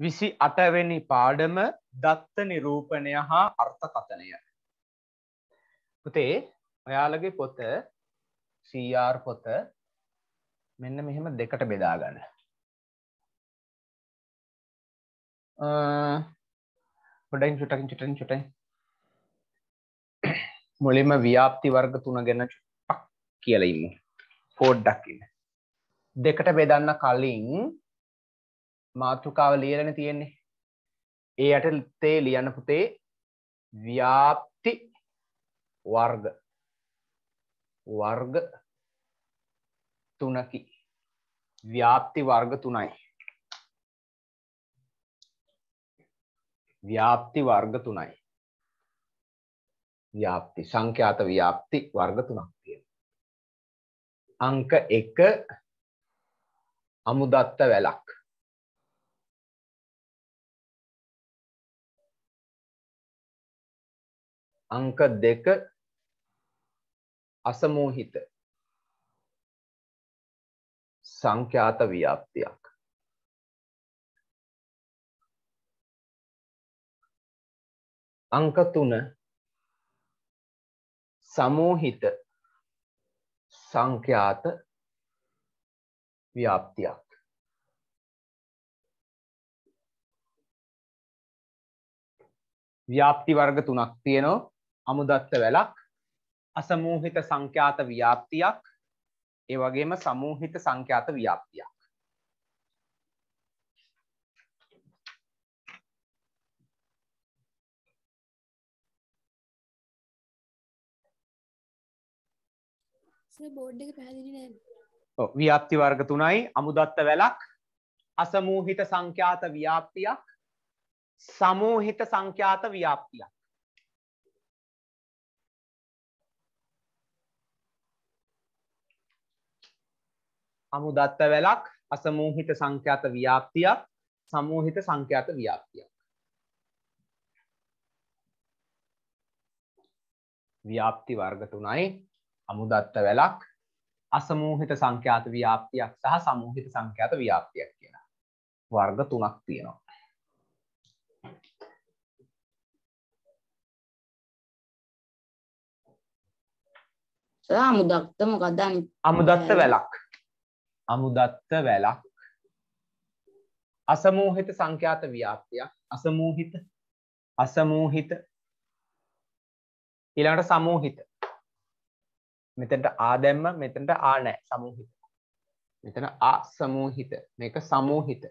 විසි අටවෙනි පාඩම දත්ත නිරූපණය හා අර්ථකථනය. පුතේ ඔයාලගේ පොත සර් පොත මෙන්න මෙහෙම දෙකට බෙදාගන්න ගොඩයින් චුටකින් චුටන් චුටයි මුලින්ම ව්‍යාප්ති වර්ග තුන ගැන චුට්ටක් කියලා ඉමු පෝඩ්ඩක් ඉන්න. දෙකට බෙදන්න කලින් මාතෘකාව ලියලන තියෙන්නේ. ඒ යට තේ ලියන්න පුතේ ව්‍යාප්ති වර්ග. වර්ග තුනකි. ව්‍යාප්ති වර්ග තුනයි. ව්‍යාප්ති වර්ග තුනයි. ව්‍යාප්ති සංඛ්‍යාත ව්‍යාප්ති වර්ග තුනක් තියෙන අංක එක අමුදත්ත වැලක්. අංක දෙක අසමෝහිත සංඛ්‍යාත ව්‍යාප්තියක්. අංක තුන සමෝහිත සංඛ්‍යාත ව්‍යාප්තියක්. ව්‍යාප්ති වර්ග තුනක් තියෙනවා. අමුදත්ත වැලක් අසමූහිත සංඛ්‍යාත ව්‍යාප්තියක් ඒ වගේම සමූහිත සංඛ්‍යාත ව්‍යාප්තියක්. බෝඩ් එක පැහැදිලි නෑ. ඔව් ව්‍යාප්ති වර්ග තුනයි. අමුදත්ත වැලක් අසමූහිත සංඛ්‍යාත ව්‍යාප්තියක් සමූහිත සංඛ්‍යාත ව්‍යාප්තියක් අමුදත්ත වැලක් අසමූහිත සංඛ්‍යාත ව්‍යාප්තියක් සමූහිත සංඛ්‍යාත ව්‍යාප්තියක්. ව්‍යාප්ති වර්ග තුනයි. අමුදත්ත වැලක් අසමූහිත සංඛ්‍යාත ව්‍යාප්තියක් සහ සමූහිත සංඛ්‍යාත ව්‍යාප්තියක් කියන වර්ග තුනක් තියෙනවා. අමුදක්ත මොකක්ද අමුදත්ත වැලක් අමුදත්ත වැලක්. අසමූහිත සංඛ්‍යාත ව්‍යාප්තියක්. අසමූහිත අසමූහිත. ඊළඟට සමූහිත. මෙතනට ආ දැම්ම මෙතනට ආ නැහැ සමූහිත. මෙතන අසමූහිත. මේක සමූහිත.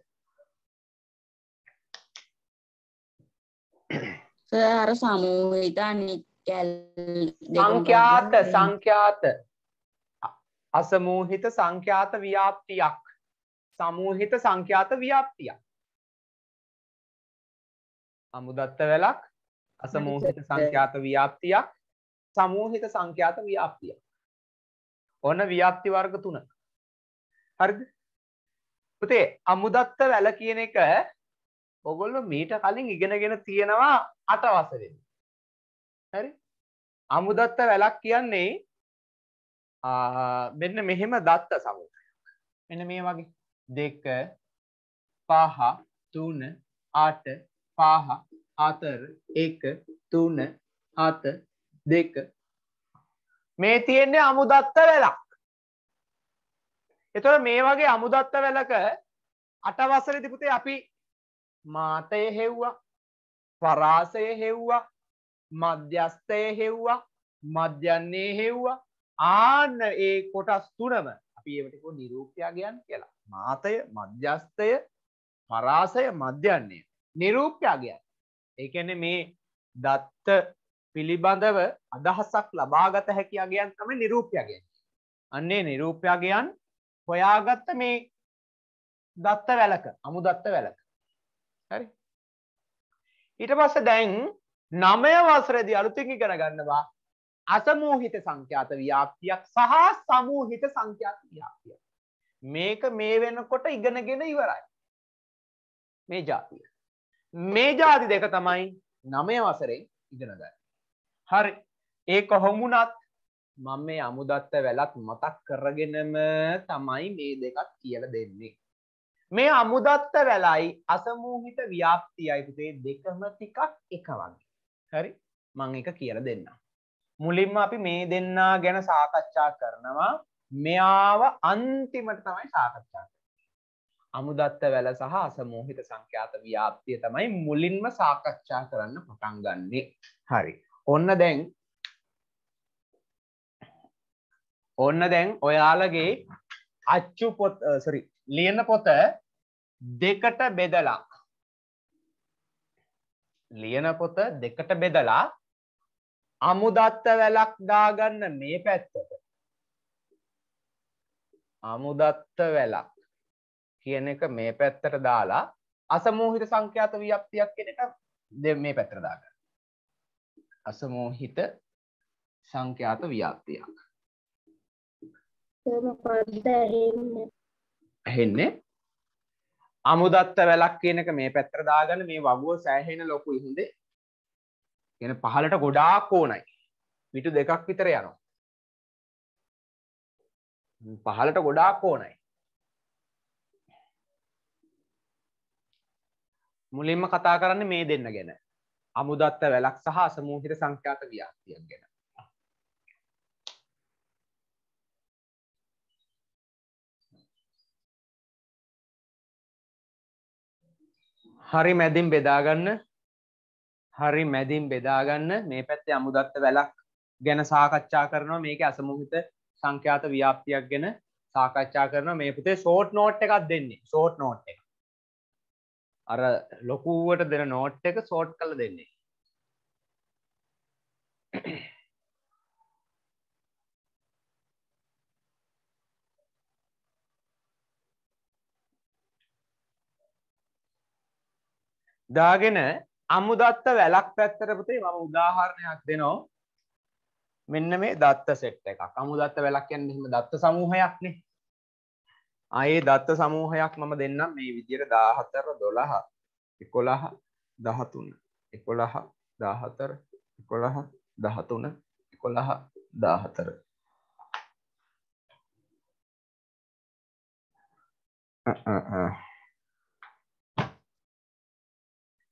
අර සමූහිත අනිත් සංඛ්‍යාත සංඛ්‍යාත අසමූහිත සංඛ්‍යාත ව්‍යාප්තියක්. සමූහිත සංඛ්‍යාත ව්‍යාප්තියක්. අමුදත්ත වැලක් අසමූහිත සංඛ්‍යාත ව්‍යාප්තියක් සමූහිත සංඛ්‍යාත ව්‍යාප්තියක්. ඔන්න ව්‍යාප්ති වර්ග තුන. හරිද? පුතේ අමුදත්ත වැල කියන එක ඔගොල්ලෝ මීට කලින් ඉගෙනගෙන තියෙනවා අට වසරේ හරි? අමුදත්ත වැලක් කියන්නේ මෙන්න මෙහෙම දත්ත සමූහයක් මෙන්න මේ වගේ. දෙක පහ තුන අට පහ අතර එක තුන හත දෙක. මේ තියෙන්නේ අමුදත්ත වැලක්. එතොට මේ වගේ අමුදත්ත වැලක අටවසර දිපුතේ අපි මාතය හෙව්වා පරාසය හෙව්වා මධ්‍යස්ථය හෙව්වා මධ්‍යන්නේ හෙව්වා ආන්න ඒ කොටස් තුනම අපි ඒවටක නිරූපයාගයන් කියලා. මාතය මධ්‍යස්ථය පරාසය මධ්‍යන්නේ. නිරූපයාගයන් ඒකැන මේ දත්ත පිළිබඳව අදහසක් ලබාගත හැකියාගයන් තම නිරූපයාගෙන් අන්නේ නිරූපයාගයන් හොයාගත්ත මේ දත්ත වැලක අමු දත්ත වැලක. හරි. ඊට පස්ස දැන් නමය වසරදි අලුතිකි කරගන්නවා අසමූහිත සංඛ්‍යාත ව්‍යාප්තියක් සහ සමූහිත සංඛ්‍යාත ව්‍යාප්තිය මේක මේ වෙනකොට ඉගෙනගෙන ඉවරයි මේ ජාතිය මේ ජාති දෙක තමයි නමය වසරෙන් ඉගෙනගන්න හරි ඒ කොහොමුණත් මම මේ අමුදත්ත වැලත් මතක් කරගෙනම තමයි මේ දෙකත් කියල දෙන්නේ මේ අමුදත්ත වෙලයි අසමූහිත ව්‍යාප්තියයි පුතේ දෙකම ටිකක් එක වගේ. හරි? මම එක කියලා දෙන්නම්. මුලින්ම අපි මේ දෙන්නා ගැන සාකච්ඡා කරනවා. මෙයාව අන්තිමට තමයි සාකච්ඡා කරන්නේ. අමුදත්ත වැල සහ අසමෝහිත සංඛ්‍යාත ව්‍යාප්තිය තමයි මුලින්ම සාකච්ඡා කරන්න පටන් ගන්නේ. හරි. ඔන්න දැන් ඔන්න දැන් ඔයාලගේ අච්චු පොත් සොරි ලියන පොත දෙකට බෙදලා ලියන පොත දෙකට බෙදලා අමුදත්ත වැලක් දාගන්න මේ පැත්තට අමුදත්ත වැලක් කියන එක මේ පැත්තට දාලා අසමෝහිත සංඛ්‍යාත ව්‍යාප්තියක් කියන එක මේ පැත්තට දාගන්න. අසමෝහිත සංඛ්‍යාත ව්‍යාප්තියක්. ඇහෙන්නේ අමුදත්ත වැලක් කියන එක මේ පැත්තට දාගන්න මේ වගුව සෑහෙන ලොකුයි හොඳේ. කියන පහලට ගොඩාක් ඕනයි. පිටු දෙකක් විතර යනවා. පහලට ගොඩාක් ඕනයි. මුලින්ම කතා කරන්න මේ දෙන්න ගැන. අමුදත්ත වැලක් සහ අසමූහිත සංඛ්‍යාත ව්‍යාප්තියක් ගැන. හරි මැදින් බෙදාගන්න හරි මැදින් බෙදාගන්න මේ පැත්තේ අමුදත්ත වැලක් ගැන සාකච්ඡා කරනවා. මේක අසමුහිත සංඛ්‍යාත ව්‍යාප්තියක් ගැන සාකච්ඡා කරනවා. මේ පුතේ ෂෝට් නෝට් එකක් දෙන්නේ. ෂෝට් නෝට් එක. අර ලොකුවට දෙන නෝට් එක ෂෝට් කරලා දෙන්නේ. දාගෙන අමුදත්ත වැලක් පැත්තට පුතේ මම උදාහරණයක් දෙනවා. මෙන්න මේ දත්ත සෙට් එකක්. අමුදත්ත වැලක් කියන්නේ එහෙම දත්ත සමූහයක්නේ. ආයේ දත්ත සමූහයක් මම දෙන්නම් මේ විදිහට 14 12 11 13 11 14 11 13 11 14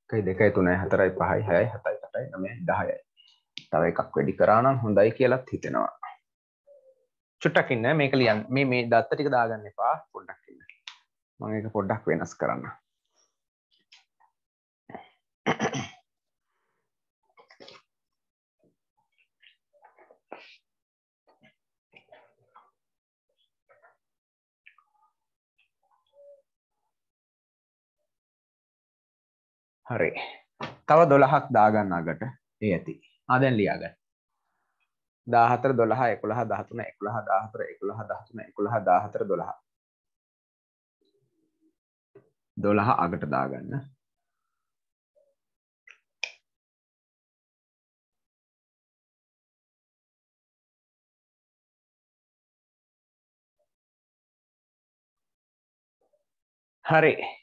එකයි දෙකයි තුනයි හතරයි පහයි හයයි හතයි අටයි නමයයි දහයයි. තව එකක් වැඩි කරා නම් හොඳයි කියලත් හිතෙනවා. චුට්ටක් ඉන්න මේක ලියන්න. මේ මේ දත්ත ටික දාගන්න එපා. පොඩ්ඩක් ඉන්න. මම ඒක පොඩ්ඩක් වෙනස් කරන්න. හරි. තව දොළහක් දාගන්න අගට. ඒ ඇති. ආදැන් ලියාගන්න. දාහතර දොළහ එකොළහ දහතුන එකොළහ දාහතර එකොළහ දහතුන එකොළහ දාහතර දොළහ. දොළහ අගට දාගන්න. හරි.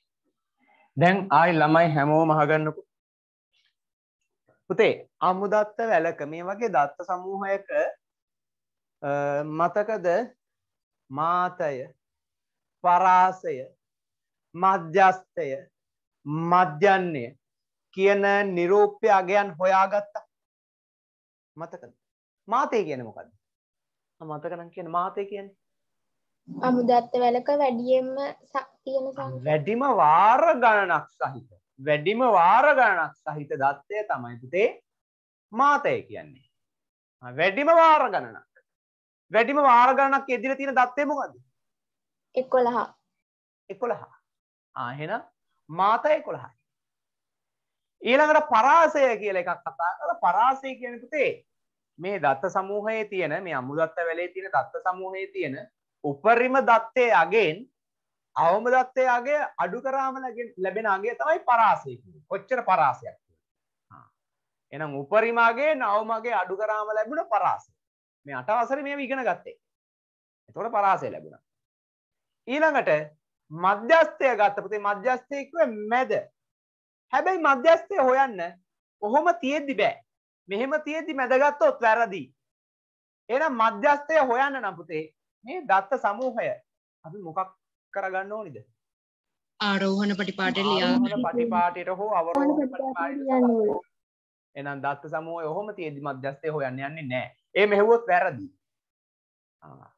දැන් ආයි ළමයි හැමෝම අහගන්නකො. පුතේ අමුදත්ත වැලක මේ වගේ දත්ත සමූහයක මතකද? මාතය පරාසය මධ්‍යස්තය මධ්‍යන්නේ කියන නිරූප්‍ය අගයන් හොයාගත්තා. මතකද? මාතය කියන මොකක්ද මතකනම් කියන මාතය කියන්නේ. අමුදත්ත වැලක වැඩියෙන්ම තියෙන වැඩිම වාර ගණනක් සහිත. වැඩිම වාර ගණනක් සහිත දත්තය තමයි පුතේ මාතය කියන්නේ. වැඩිම වාර ගණනක්. වැඩිම වාර ගණනක් එදින තියෙන දත්තය මොකද එකොළහ. එකොළහ. ආහෙන මාතය එකොළහයි. ඊළඟට පරාසය කියල එකක් කතා කර පරාසය කියන පුතේ මේ දත්ත සමූහයේ තියෙන මේ අමුදත්ත වැලේ තියෙන දත්ත සමූහයේ තියෙන උපරිම දත්තේ අගෙන් අවම දත්තේ අගේ අඩු කරාම ලැබෙන අගේ තමයි පරාසය කොච්චර පරාසයක් එනම් උපරිමාගේ නවමගේ අඩු කරාම ලැබුණ පරාසය. මේ අටවසර මේ ඉගෙන ගත්තේ. එතොට පරාසය ලැබුණ. ඊළඟට මධ්‍යස්තය ගත්තපතේ මධ්‍යස්තයක්ව මැද. හැබැයි මධ්‍යස්තය හොයන්න ඔහොම තියෙද්දි බෑ. මෙහෙම තියෙද්දි මැදගත්තොත් වැරදිී. එනම් මධ්‍යස්තය හොයන්න නම්පුතේ මේ දත්ත සමූහය අපි මොකක් කරගන්න ඕනිද ආරෝහණ පටිපාටේ පටිපාටියට හෝ අවරෝහණ පටිපාටියට ලියන්න ඕන. සකස් එහෙනම් දත්ත සමූහය ඔහොම තියෙදි මධ්‍යස්ථය හොයන්න යන්නේ නැහැ. ඒ මෙහෙව්වොත් වැරදි. ආ.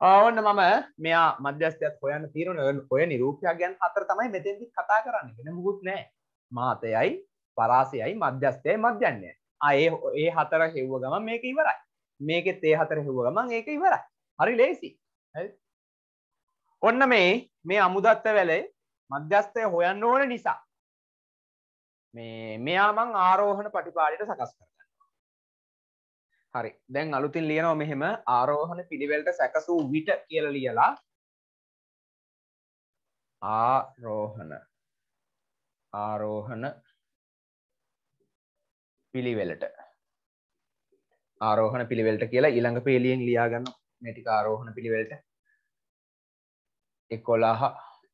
ඔන්න මම මෙයා මධ්‍යස්ථයත් හොයන්න තියෙන ඔය නිරූපයක් ගැන හතර තමයි මෙතෙන්දි කතා කරන්නේ. වෙන මුකුත් නැහැ. මාතයයි පරාසයයි මධ්‍යස්ථයයි මධ්‍යන්නයයි. ආ ඒ ඒ හතර හෙව්ව ගමන් මේක ඉවරයි. මේකෙත් ඒ හතර හෙව්ව ගමන් ඒක ඉවරයි. හරි ලේසි. හරි. ඔන්න මේ මේ අමුදත්ත වැලේ මධ්‍යස්ථය හොයන්න ඕන නිසා මේ මෙයා මං ආරෝහණ පටිපාටියට සකස් කරගන්නවා. හරි. දැන් අලුතින් ලියනවා මෙහෙම ආරෝහණ පිළිවෙලට සැකසූ විට කියලා ලියලා ආරෝහණ ආරෝහණ පිළිවෙලට ආරෝහණ පිළිවෙලට කියලා ඊළඟ පේලියෙන් ලියා ගන්න මේ ටික ආරෝහණ පිළිවෙලට. 11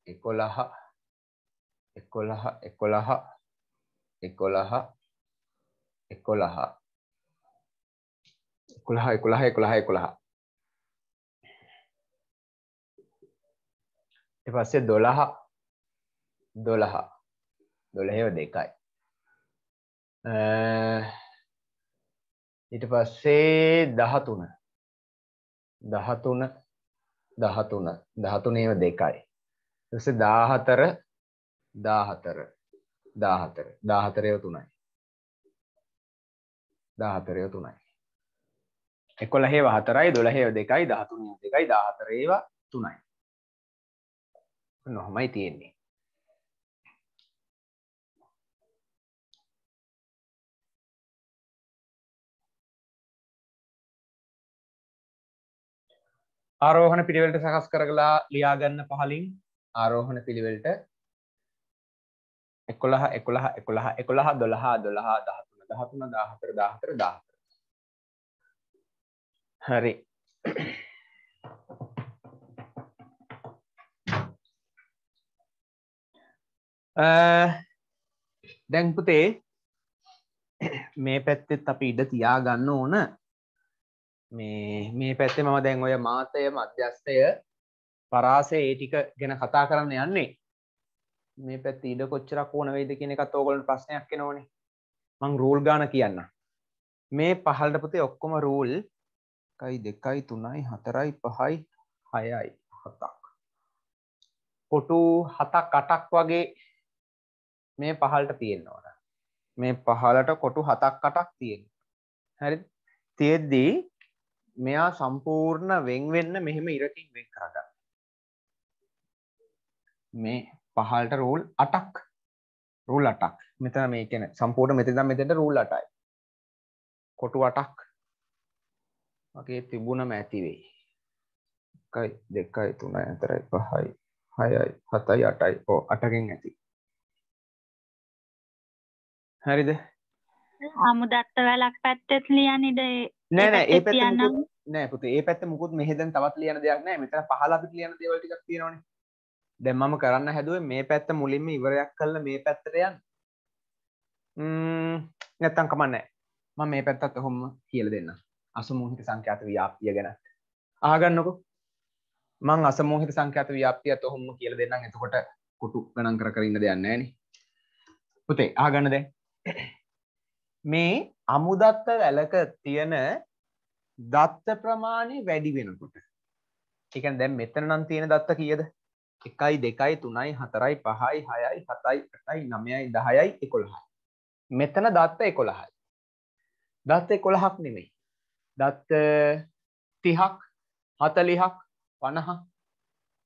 11 11 11 එකොළහ එකොළහ. එකොළහ එකොළහ එකොළහ එකොළහ. ඊට පස්සේ දොළහ දොළහ. දොළහෙව දෙකයි. ඊට පස්සේ දහතුන. දහතුන දහතුන දහතුනේව දෙකයි. ඊට දාහතර දාහතර දාහතර දාහතරයව තුනයි. දාහතරයව තුනයි. එකොළහේව හතරයි දොළහේව දෙකයි දහතුනය දෙකයි දාහතරේව තුනයි. නොහොමයි තියෙන්නේ. ආරෝහණ පිළිවෙලට සකස් කරගලා ලියාගන්න පහලින් ආරෝහණ පිළිවෙලට එකොළහ එකොළහ එකොළහ එකොළහ දොළහා දොළහා දහතුන දහතුන දාහතර දාහතර දාහතර. හරි. දැන් පුතේ මේ පැත්තෙත් අපි ඉඩ තියා ගන්න ඕන. මේ මේ පැත්තේ මම දැන් ඔය මාතය මධ්‍යස්ථය පරාසය ඒ ටික ගැන කතා කරන්න යන්නේ. මේ පැත්ත ඉඩ කොච්චරක් ඕන වෙයිද කියන එකත් ඕගොල්ලන්ට ප්‍රශ්නයක් එනවනේ. මං රූල් ගාන කියන්න. මේ පහළට පුතේ ඔක්කොම රූල් එකයි දෙකයි තුනයි හතරයි පහයි හයයි හතක්. කොටු හතක් අටක් වගේ මේ පහළට තියෙන්න ඕන මේ පහළට කොටු හතක් අටක් තියෙන හරි තියෙද්දී මෙයා සම්පූර්ණ වෙන් වෙන්න මෙහෙම ඉරකින් වෙන් කරගන්න. මේ පහල්ට රූල් අටක්. රූල් අටක්. මෙතන මේ කියන සම්පූර්ණ මෙතන මෙතෙන්ට රූල් අටයි. කොටු අටක්. වගේ තිබුණම ඇති වෙයි. එකයි දෙකයි තුනයි හතරයි පහයි හයයි හතයි අටයි. ඕ අටකින් ඇති. හරිද? අමුදත්ත වැලක් පැත්තෙත් ලියන්නේද නෑ නෑ ඒ පැත්ත නෑ පුතේ ඒ පැත්ත මුකුත් මෙහෙදන් තවත් ලියන දෙයක් නෑ. මෙතන පහළ අපිට ලියන දේවල් ටිකක් තියෙනවනේ. දැන් මම කරන්න හැදුවේ මේ පැත්ත මුලින්ම ඉවරයක් කරලා මේ පැත්තට යන්න. ම්ම් නැත්තම් කමන්නේ මම මේ පැත්තත් ඔහොම කියලා දෙන්නම්. අසමෝහිත සංඛ්‍යාත ව්‍යාප්තිය ගැන. අහගන්නකෝ. මං අසමෝහිත සංඛ්‍යාත ව්‍යාප්තියත් ඔහොම කියලා දෙන්නම්. එතකොට කුටු ගණන් කර කර ඉන්න දෙයක් නැහැ නේ පුතේ අහගන්න දැන්. මේ අමුදත්ත වැලක තියෙන දත්ත ප්‍රමාණය වැඩි වෙනකොට. ඒ කියන්නේ දැන් මෙතන නම් තියෙන දත්ත කීයද? එකයි දෙකයි තුනයි හතරයි පහයි හයයි හතයි අටයි නමයයි දහයයි එකොළහයි. මෙතන දත්ත එකොළහයි. දත්ත එකොළහක් නෙමෙයි. දත්ත තිහක් හතලිහක් පණහ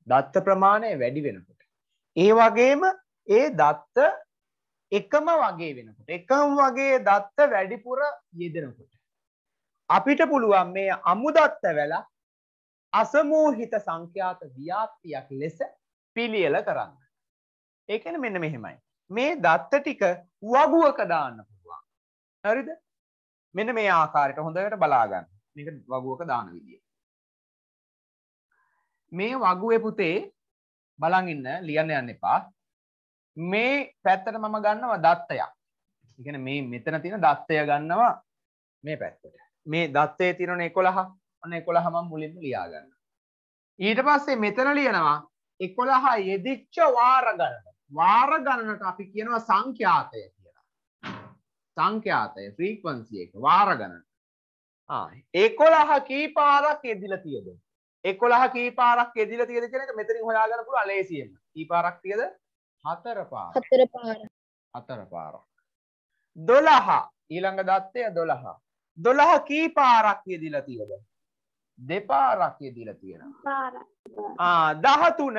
දත්ත ප්‍රමාණය වැඩි වෙනකොට. ඒ වගේම ඒ දත්ත එකම වගේ වෙනකොට එකම වගේ දත්ත වැඩිපුර යෙදෙනකොට අපිට පුළුවන් මේ අමුදත්ත වෙලා අසමෝහිත සංඛ්‍යාත ව්‍යාප්තියක් ලෙස පිළියෙල කරන්න. ඒකන මෙන්න මෙහෙමයි. මේ දත්ත ටික වගුවක දාන්න පුළුවන්. හරිද? මෙන්න මේ ආකාරයට හොඳට බලාගන්න. මේක වගුවක දාන විදිය. මේ වගුවේ පුතේ බලන් ඉන්න ලියන්න යන්න එපා. මේ පැත්තට මම ගන්නවා දත්තයක්. ඒ කියන්නේ මේ මෙතන තියෙන දත්තය ගන්නවා මේ පැත්තට. මේ දත්තයේ තියෙන 11 ඔන්න 11 මම මුලින්ම ලියා ගන්නවා. ඊට පස්සේ මෙතන ලියනවා එකොළහ යෙදිච්ච වාර ගණන. වාර ගණනට අපි කියනවා සංඛ්‍යාතය කියලා. සංඛ්‍යාතය ෆ්‍රීකවන්සි එක වාර ගණන. එකොළහ කී පාරක් යෙදිලා තියෙද? එකොළහ කී පාරක් යෙදිලා තියෙද කියන එක මෙතනින් හොයාගන්න පුළුවන් ලේසියෙන්ම. කී පාරක් තියෙද? හතර පාර. හතර පාර. හතර පාරක් දොළහ. ඊළඟ දත්තය දොළහ. දොළහ කී පාරක් යෙදිලා තියෙද? දෙපාරක් යෙදිලා තියෙනවා. ආ දහතුන.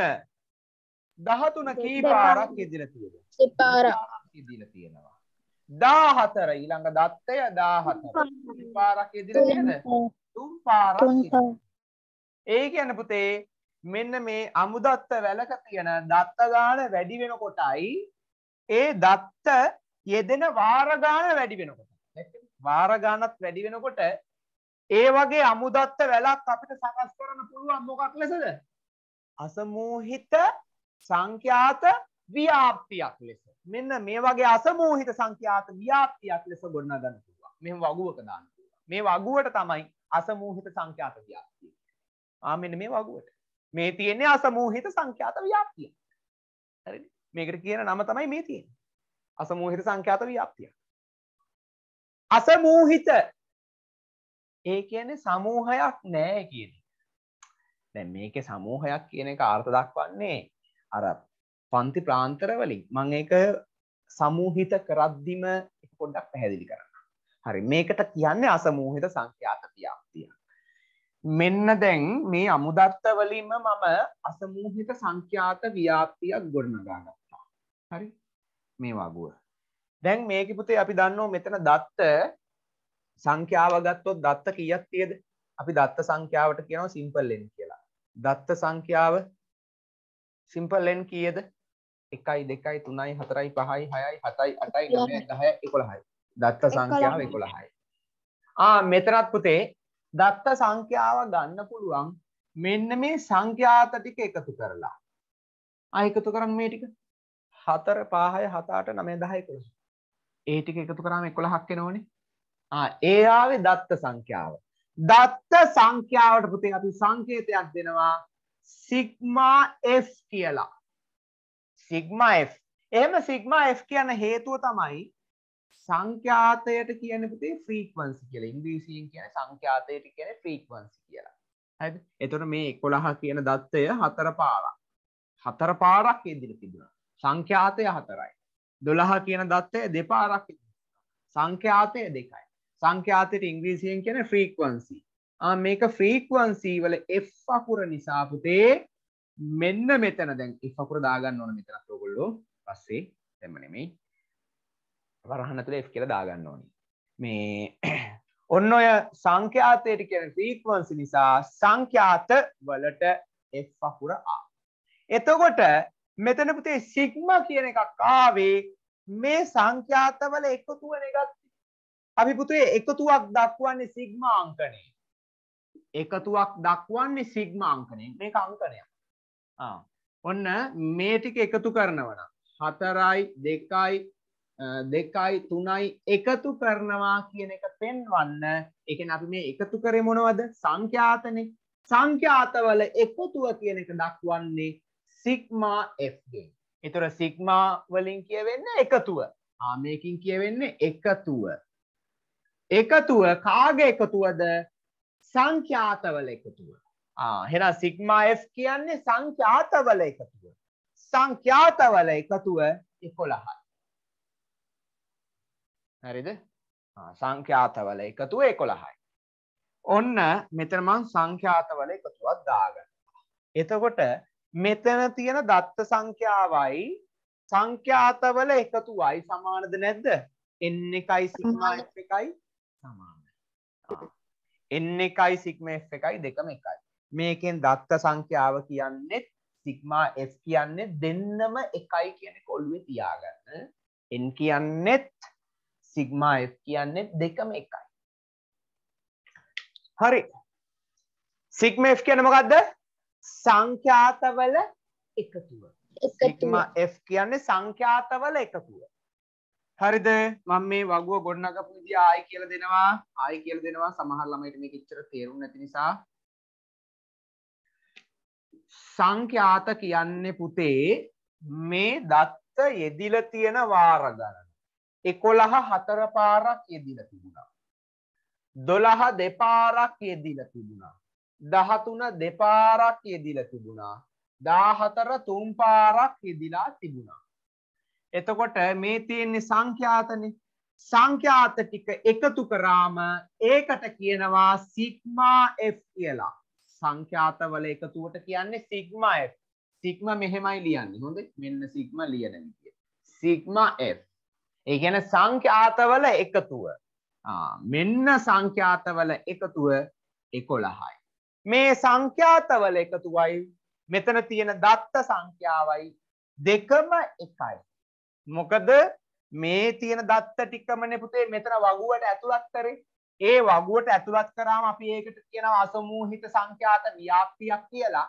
දහතුන කී පාරක් යෙදිලා තියෙද? දෙපාර යෙදිලා තියෙනවා. දාහතර. ඊළඟ දත්තය දාහතර. කී පාරක් යෙදිලා තියෙද? තුන් පාරක් ඒ කියන පුතේ මෙන්න මේ අමුදත්ත වැලක තියෙන දත්ත ගාන වැඩි වෙනකොටයි ඒ දත්ත යෙදෙන වාර ගාන වැඩි වෙනකොට. වාර ගානත් වැඩි වෙනකොට ඒ වගේ අමුදත්ත වැලක් අපිට සකස් කරන්න පුළුවන් මොකක් ලෙසද? අසමූහිත සංඛ්‍යාත ව්‍යාප්තියක් ලෙස. මෙන්න මේ වගේ අසමූහිත සංඛ්‍යාත ව්‍යාප්තියක් ලෙස ගොඩනගන්න පුළුවන්. මෙහෙම වගුවක දාන්න පුළුවන්. මේ වගුවට තමයි අසමූහිත සංඛ්‍යාත ව්‍යාප්තිය. ආ මෙන්න මේ වගුවට. මේ තියෙන්නේ අසමූහිත සංඛ්‍යාත ව්‍යාප්තිය. හරිද මේකට කියන නම තමයි මේ තියෙන්නේ. අසමූහිත සංඛ්‍යාත ව්‍යාප්තිය. අසමූහිත. ඒ කියන්නේ සමූහයක් නෑ කියන දැන් මේකේ සමූහයක් කියන එක අර්ථ දක්වන්නේ අර පන්ති ප්‍රාන්තර වලින් මම ඒක සමූහිත කරද්දිම පොඩ්ඩක් පැහැදිලි කරන්න. හරි. මේකට කියන්නේ අසමූහිත සංඛ්‍යාත ව්‍යාප්තිය. මෙන්න දැන් මේ අමුදත්ත වලින්ම මම අසමූහිත සංඛ්‍යාත ව්‍යාප්තියක් ගොඩනගා ගත්තා. හරි මේ වගුව. දැන් මේක පුතේ අපි දන්නවා මෙතන දත්ත සංඛ්‍යාව ගත්තොත් දත්ත කීයක් තියෙද? අපි දත්ත සංඛ්‍යාවට කියනවා සිම්පල් n කියලා. දත්ත සංඛ්‍යාව සිම්පල් n කීයද? 1යි 2යි 3යි 4යි 5යි 6යි 7යි 8යි 9යි 10යි 11යි. දත්ත සංඛ්‍යාව 11යි. ආ මෙතනත් පුතේ දත්ත සංඛ්‍යාව ගන්න පුළුවන් මෙන්න මේ සංඛ්‍යාත ටික එකතු කරලා. ආ එකතු කරන් මේ ටික 4 5 6 7 8 9 10 11. ඒ ටික එකතු කරාම 11ක් එනවනේ. ආ ඒ ආවේ දත්ත සංඛ්‍යාව. දත්ත සංඛ්‍යාවට පුතේ අපි සංකේතයක් දෙනවා සිග්මා F කියලා. Sigma F. එහෙම සිග්මා F කියන හේතුව තමයි සංඛ්‍යාතයට කියන්නේ පුතේ ෆ්‍රීකවන්සි කියලා. ඉංග්‍රීසියෙන් කියන්නේ සංඛ්‍යාතයට කියන්නේ ෆ්‍රීකවන්සි කියලා. හරිද? එතකොට මේ 11 කියන දත්තය හතර පාරක්. හතර පාරක් ඉදිරි තිබුණා. සංඛ්‍යාතය හතරයි. 12 කියන දත්තය දෙපාරක් සංඛ්‍යාතය දෙකයි. සංඛ්‍යාතයට ඉංග්‍රීසියෙන් කියන ෆ්‍රීකවන්සි. ආ මේක ෆ්‍රීකවන්සි වල F අකුර නිසා පුතේ මෙන්න මෙතන දැන් F අකුර දාගන්න ඕන මෙතනත් ඔයගොල්ලෝ පස්සේ දැම්ම නෙමෙයි. වරහන් ඇතුලේ F කියලා දාගන්න ඕනි. මේ ඔන්න ඔය සංඛ්‍යාතයට කියන ෆ්‍රීකවන්සි නිසා සංඛ්‍යාත වලට F අකුර ආ. එතකොට මෙතන පුතේ සිග්මා කියන එකක් ආවේ මේ සංඛ්‍යාතවල එකතුව නෙගත් අපි පුතේ එකතුවක් දක්වන්නේ සිග්මා අංකනේ එකතුවක් දක්වන්නේ සිග්මා අංකනේ මේක අංකනයක් ඔන්න මේ ටික එකතු කරනවන හතරයි දෙකයි දෙකයි තුනයි එකතු කරනවා කියන එක පෙන්වන්න. එකන අපි මේ එකතු කරේ මොනවද? සංඛ්‍යාතනේ. සංඛ්‍යාතවල එකතුව කියන එක දක්වන්නේ සිග්මා Fගෙන් එතුර සිග්මා වලින් කියවෙන්න එකතුව. ආමයකින් කියවෙන්නේ එකතුව. එකතුව කාගේ එකතුවද? සංඛ්‍යාතවල එකතුව. හෙන සිග්මා F කියන්නේ සංඛ්‍යාතවල එකතුව. සංඛ්‍යාතවල එකතුව එකොළහයි. හරිද? සංඛ්‍යාතවල එකතුව එකොළහයි. ඔන්න මෙතරමං සංඛ්‍යාතවල එකතුවක් දාගන්න එතකොට මෙතන තියෙන දත්ත සංඛ්‍යාවයි සංඛ්‍යාතවල එකතුවයි සමානද නැද්ද? එන්න එකයි සිග්මා එකයි සමාන එන්න එකයි සිග්ම එකයි දෙකම එකයි. මේකෙන් දත්ත සංඛ්‍යාව කියන්නෙත් සිග්මා F කියන්නේ දෙන්නම එකයි කියන කොල්ුවේ තියාගන්න. එන් කියන්නෙත් සිග්මා F කියන්නෙත් දෙකම එකයි. හරි. සිග්ම F කියන මොකක්ද සංඛ්‍යාතවල එකතුව. සිග්ම F කියන්නේ සංඛ්‍යාතවල එකතුව. හරිද? මම මේ වගුව ගොඩනගපු විදිහ ආයි කියලා දෙනවා. ආයි කියලා දෙනවා. සමහර ළමයිට මේක ඉච්චර තේරුම් නැති නිසා. සංඛ්‍යාත කියන්නේ පුතේ මේ දත්ත යෙදිල තියෙන වාර ගණන. එකොළහ හතර පාරක් යෙදිල තිබුණා. දොළහ දෙපාරක් යෙදිල තිබුණා. දහතුන දෙපාරක් යෙදිල තිබුණා. දාහතර තුන් පාරක් යෙදිලා තිබුණා. එතකොට මේ තියෙන්නේ සංඛ්‍යාතනේ සංඛ්‍යාත ටික එකතු කරාම ඒකට කියනවා සිග්මා F කියලා. සංඛ්‍යාතවල එකතුවට කියන්නේ සිග්මා F. සිග්මා මෙහෙමයි ලියන්නේ. හොඳ මෙන්න සිග්මා ලියන විදිය. Sigma F. ඒ කියන්නේ සංඛ්‍යාතවල එකතුව. ආ මෙන්න සංඛ්‍යාතවල එකතුව 11යි. මේ සංඛ්‍යාතවල එකතුවයි මෙතන තියෙන දත්ත සංඛ්‍යාවයි දෙකම එකයි. මොකද මේ තියෙන දත්ත ටිකමනේ පුතේ මෙතන වගුවට ඇතුළත් කරේ. ඒ වගුවට ඇතුළත් කරාම අපි ඒකට කියනවා අසමූහිත සංඛ්‍යාත ව්‍යාප්තියක් කියලා.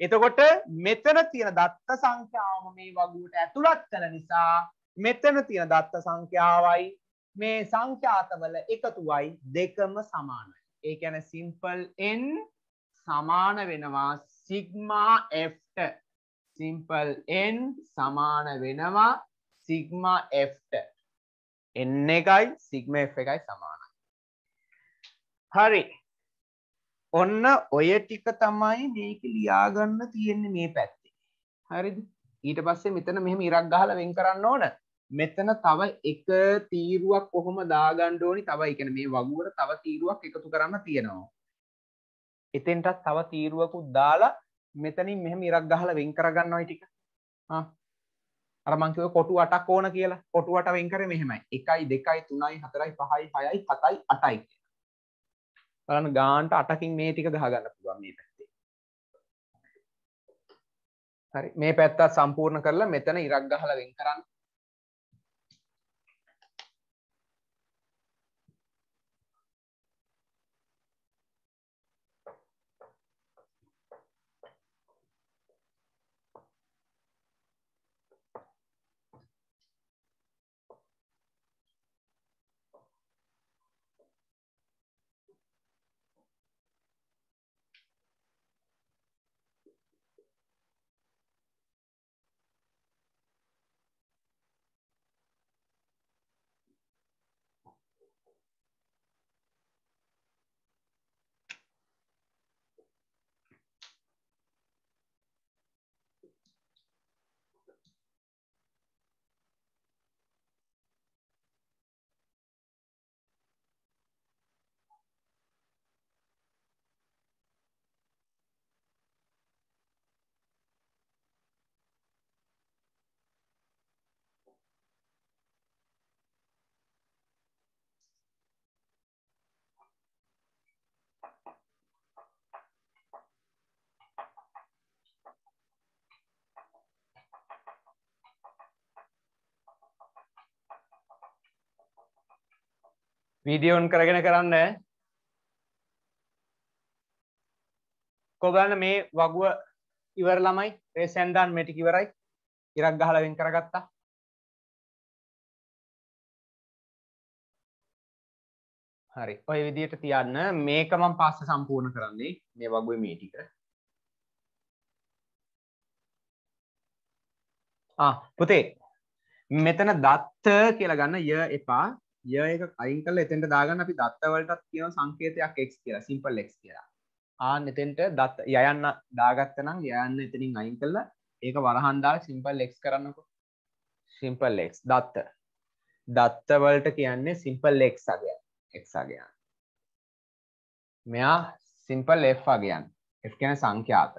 එතකොට මෙතන තියෙන දත්ත සංඛ්‍යාවම මේ වගුවට ඇතුළත් කළ නිසා මෙතන තියෙන දත්ත සංඛ්‍යාවයි මේ සංඛ්‍යාතවල එකතුවයි දෙකම සමානයි. ඒ කියන්නේ සිම්පල් n සමාන වෙනවා සිග්මා Fට. සිම්පල් n සමාන වෙනවා සිග්මා Fට. n එකයි සිග්ම F එකයි සමානයි. හරි. ඔන්න ඔය ටික තමයි මේක ලියාගන්න තියෙන්නේ මේ පැත්තේ. හරිද? ඊට පස්සේ මෙතන මෙහෙම ඉරක් ගහලා වෙන් කරන්න ඕන. මෙතන තව එක තීරුවක් කොහොම දාගන්න ඕනි තව ඒ කියන්නේ මේ වගුවට තව තීරුවක් එකතු කරන්න තියෙනවා. එතෙන්ටත් තව තීරුවකුත් දාලා මෙතනින් මෙහෙම ඉරක් ගහලා වෙන් කරගන්න ওই ටික. ආ. අර මං කිව්ව කොටු 8ක් ඕන කියලා. කොටු 8 වෙන් කරේ මෙහෙමයි. 1යි 2යි 3යි 4යි 5යි 6යි 7යි 8යි කියලා. බලන්න ගාන්ට 8කින් මේ ටික ගහගන්න පුළුවන් මේ පැත්තේ. හරි මේ පැත්තත් සම්පූර්ණ කරලා මෙතන ඉරක් ගහලා වෙන් කරන්න. වීඩියෝන් කරගෙන කරන්න. කොගන්න මේ වගුව ඉවර ළමයි රේසැන්දන් මෙටික ඉවරයි. ඉරක් ගහල වෙන් කරගත්තා. හරි. ඔය විදියට තියන්න. මේක මම පස්ස සම්පූර්ණ කරන්නේ මේ වගුව මේ ටික. පුතේ. මෙතන දත්ත කියලා ගන්න ය එපා. ය එක අයින් කළ එතෙන්ට දාගන්න අපි දත්තවලටත් කියන සංකේතයක් එක් කියලා සිම්පල් එක් කියලා. ආන්න එතෙන්ට දත් යයන්න දාගත්ත නම් යයන්න එතනින් අයින් කළා ඒක වරහන්දාල සිම්පල් එක් කරන්නකො. සිම්පල් එක් දත්ත. දත්තවලට කියන්නේ සිම්පල් එක් අගයන්. එක් අගයන්. මෙයා සිම්පල් F අගයන්. F කියන සංඛ්‍යාත.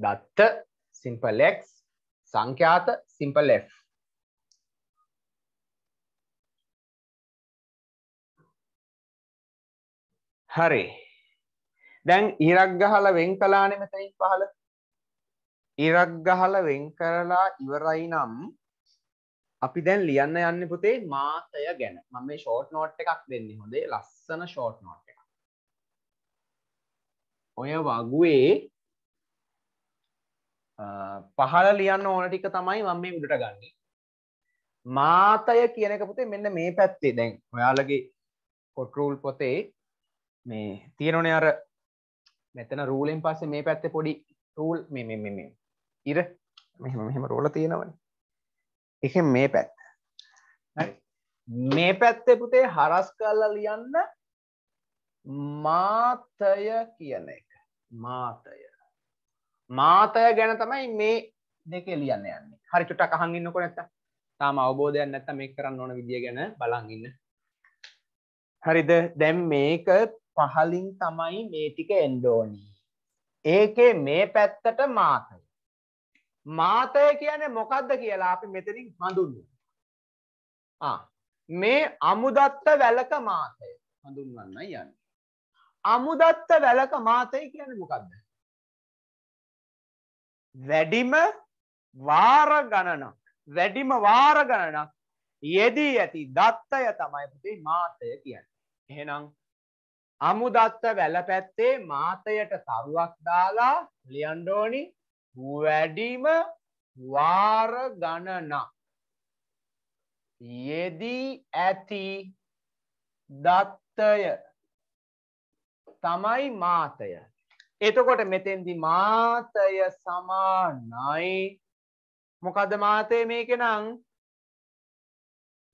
දත්ත සිම්පල් X සංඛ්‍යාත සිම්පල් F. හරි. දැන් ඉරක් ගහලා වෙන් කලානේ මෙතනින් පහල. ඉරක් ගහලා වෙන් කරලා ඉවරයි නම් අපි දැන් ලියන්න යන්නේ පුතේ මාතය ගැන. මම මේ ෂෝට් නෝට් එකක් දෙන්නේ හොඳේ ලස්සන ෂෝට් නෝට් එකක්. ඔය වගුවේ පහල ලියන්න ඕන ටික තමයි මම මේ උඩට ගන්නේ. මාතය කියන එක පුතේ මෙන්න මේ පැත්තේ. දැන් ඔයාලගේ කොටරූල් පොතේ මේ තියෙනනේ අර මෙතන රූලෙන් පස්සේ මේ පැත්තේ පොඩි රූල් මේ මේ මේ මේ. ඉර. මෙහෙම මෙහෙම රෝල තියෙනවනේ. එකෙන් මේ පැත්ත. හරි. මේ පැත්තේ පුතේ හරස් කරලා ලියන්න මාතය කියන එක. මාතය. මාතය ගැන තමයි මේ දෙකේ ලියන්න යන්නේ. හරි චුට්ටක් අහන් ඉන්නකො නැත්තම්. තාම අවබෝධයක් නැත්තම් මේක කරන්න ඕන විදිය ගැන බලන් ඉන්න. හරිද? දැන් මේක පහලින් තමයි මේ ටික එන්න ඕනි. ඒකේ මේ පැත්තට මාතය. මාතය කියන්නේ මොකක්ද කියලා අපි මෙතනින් හඳුන්වනවා ආ මේ අමුදත්ත වැලක මාතය හඳුන්වන්න යන්නේ. අමුදත්ත වැලක මාතය කියන්නේ මොකක්ද වැඩිම වාර ගණනක් වැඩිම වාර ගණනක් යෙදී ඇති දත්තය තමයි පුතේ මාතය කියන්නේ. එහෙනම් අමුදත්ත වැල පැත්තේ මාතයට තරුවක් දාලා ලියන්න ඕනි. වැඩිම වාර ගණනක් යෙදී ඇති දත්තය තමයි මාතය. එතකොට මෙතෙන්දි මාතය සමානයි. මොකද මාතය මේක නං?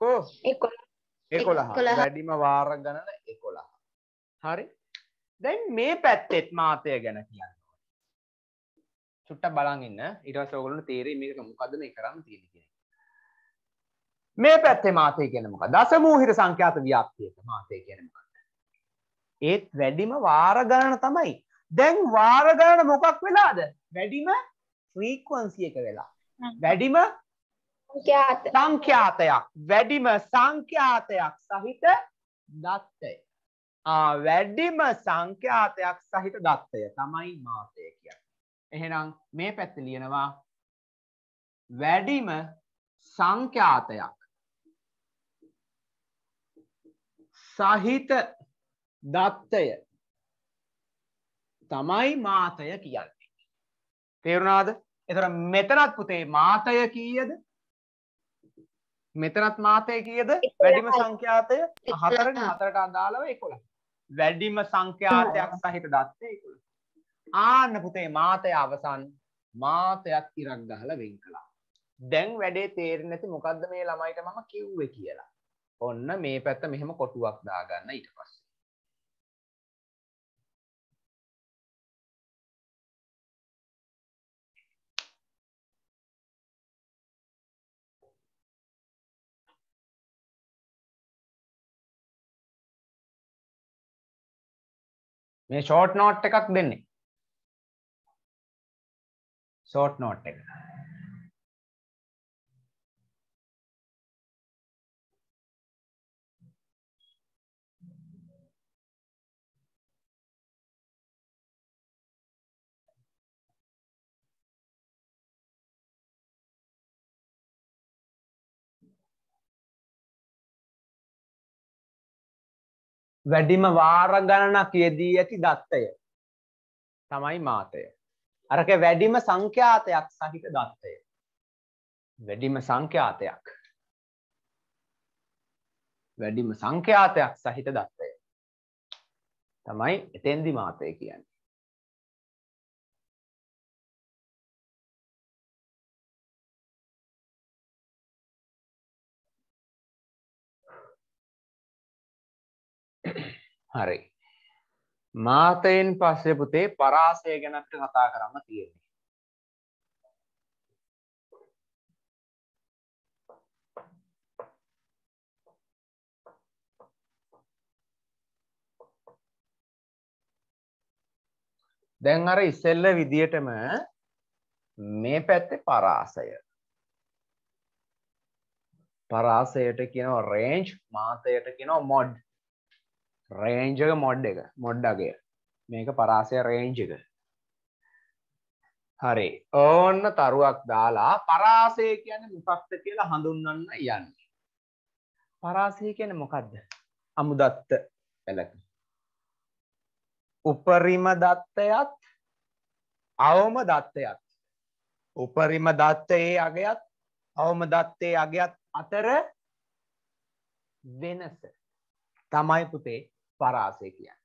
කෝ එකොළහ. වැඩිම වාර ගණන එකොළහ. හරි. දැන් මේ පැත්තෙත් මාතය ගැන කියන්න චුට්ට බලන් ඉන්න. ඉටස් ඔගලන තේරේ මේක මොකද මේ කරන්න තියෙන කියෙන මේ පැත්තේ මාතය කියනමක දසමූහිර සංඛ්‍යාත ව්‍යාප්තියක මාතය කියනමකක්ද ඒත් වැඩිම වාර ගණන තමයි දැන් වාර ගණන මොකක් වෙලාද? වැඩිම ෆ්‍රීකවන්සියක වෙලා. වැඩිම සංඛ්‍යාත. සංඛ්‍යාතයක්. වැඩිම සංඛ්‍යාතයක් සහිත දත්තය. ආ, වැඩිම සංඛ්‍යාතයක් සහිත දත්තය තමයි මාතය කිය එහෙනම් මේ පැත්ත ලියනවා. වැඩිම සංඛ්‍යාතයක් සහිත දත්තය තමයි මාතය කියන්නේ. තේරුණාද? එතර මෙතනත් පුතේ මාතය කීයද? මෙතනත් මාතය කියද? වැඩිම සංඛ්‍යාතය හතරට හතරට අදාළව එකොළ වැඩිම සංඛ්‍යාතයක් සහිත දත්තය එකොළ ආන්න පුතේ මාතය අවසන් මාතයක් ඉරක් ගහල වෙන් කලා දැන් වැඩේ තේරෙන්නේ නැති මොකද්ද මේ ළමයිට මම කිව්වේ කියලා. ඔන්න මේ පැත්ත මෙහෙම කොටුවක් දාගන්න ඊට පස්සේ මේ ෂෝට් නෝට් එකක් දෙන්නේ. ෂෝට් නෝට් එක. වැඩිම වාර ගණනක් යෙදී ඇති දත්තය. තමයි මාතය. අරක වැඩිම සංඛ්‍යාතයක් සහිත දත්තය. වැඩිම සංඛ්‍යාතයක්. වැඩිම සංඛ්‍යාතයක් සහිත දත්තය. තමයි එතෙන්දි මාතය කියන්නේ. හරි. මාතයෙන් පස්සේ පුතේ පරාසය ගැනට කතා කරන්න තියෙන්නේ. දැන් අර ඉස්සෙල්ල විදියටම මේ පැත්තේ පරාසය. පරාසයට කියනවා රේන්ජ් මාතයට කියනවා මොඩ් රේන්ජක මොඩ් එක මොඩ්ඩගේ මේක පරාසය රේන්ජ් එක. හරි. ඕන්න තරුවක් දාලා පරාසය කියන මොකක්ද කියලා හඳුන්වන්න යන්නේ. පරාසය කියන මොකක්ද අමුදත්ත එලක උපරිම දත්තයත් අවම දත්තයත්. උපරිම දත්තයේ අගයත් අවම දත්තේ අගයත් අතර වෙනස. තමයි පුතේ පරාසය කියන්න.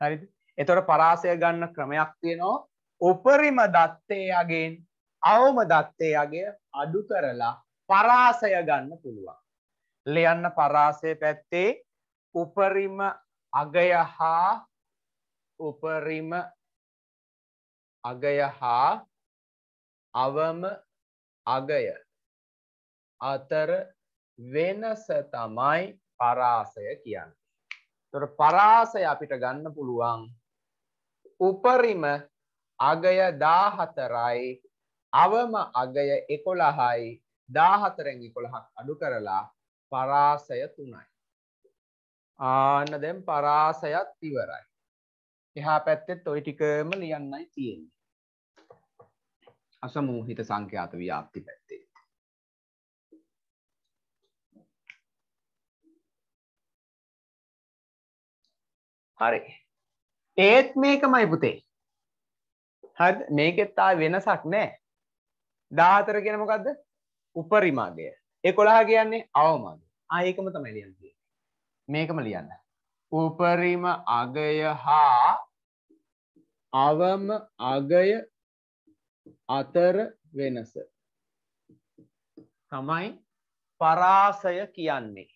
හරි එතොට පරාසය ගන්න ක්‍රමයක් තියෙනවා. උපරිම දත්තේයගෙන් අවම දත්තේයගේ අඩු කරලා පරාසය ගන්න පුළුවන්. ලියන්න පරාසය පැත්තේ උපරිම අගය හා උපරිම අගය හා අවම අගය අතර වෙනස තමයි පරාසය කියන්න. තොර පරාසය අපිට ගන්න පුළුවන් උපරිම අගය දාහතරයි අවම අගය එකොළහයි දාහතරෙන් එකොළහක් අඩු කරලා පරාසය තුනයි. ආන්න දැම් පරාසයත් ඉවරයි. එහා පැත්තෙත් ඔයි ටිකම ලියන්නයි තියෙන්නේ. අසමූහිත සංඛ්‍යාත ව්‍යාප්ති පැත්තේ. හරි. ඒත් මේකමයි පුතේ. හරි මේකෙත්තා වෙනසක් නෑ. දාහතර කියන මොකක්ද? උපරිමාගය. 11 කියන්නේ අවමාගය. ආ ඒකම තමයි ලියන්නේ. මේකම ලියන්න. උපරිම අගය හා අවම අගය අතර වෙනස තමයි පරාසය කියන්නේ.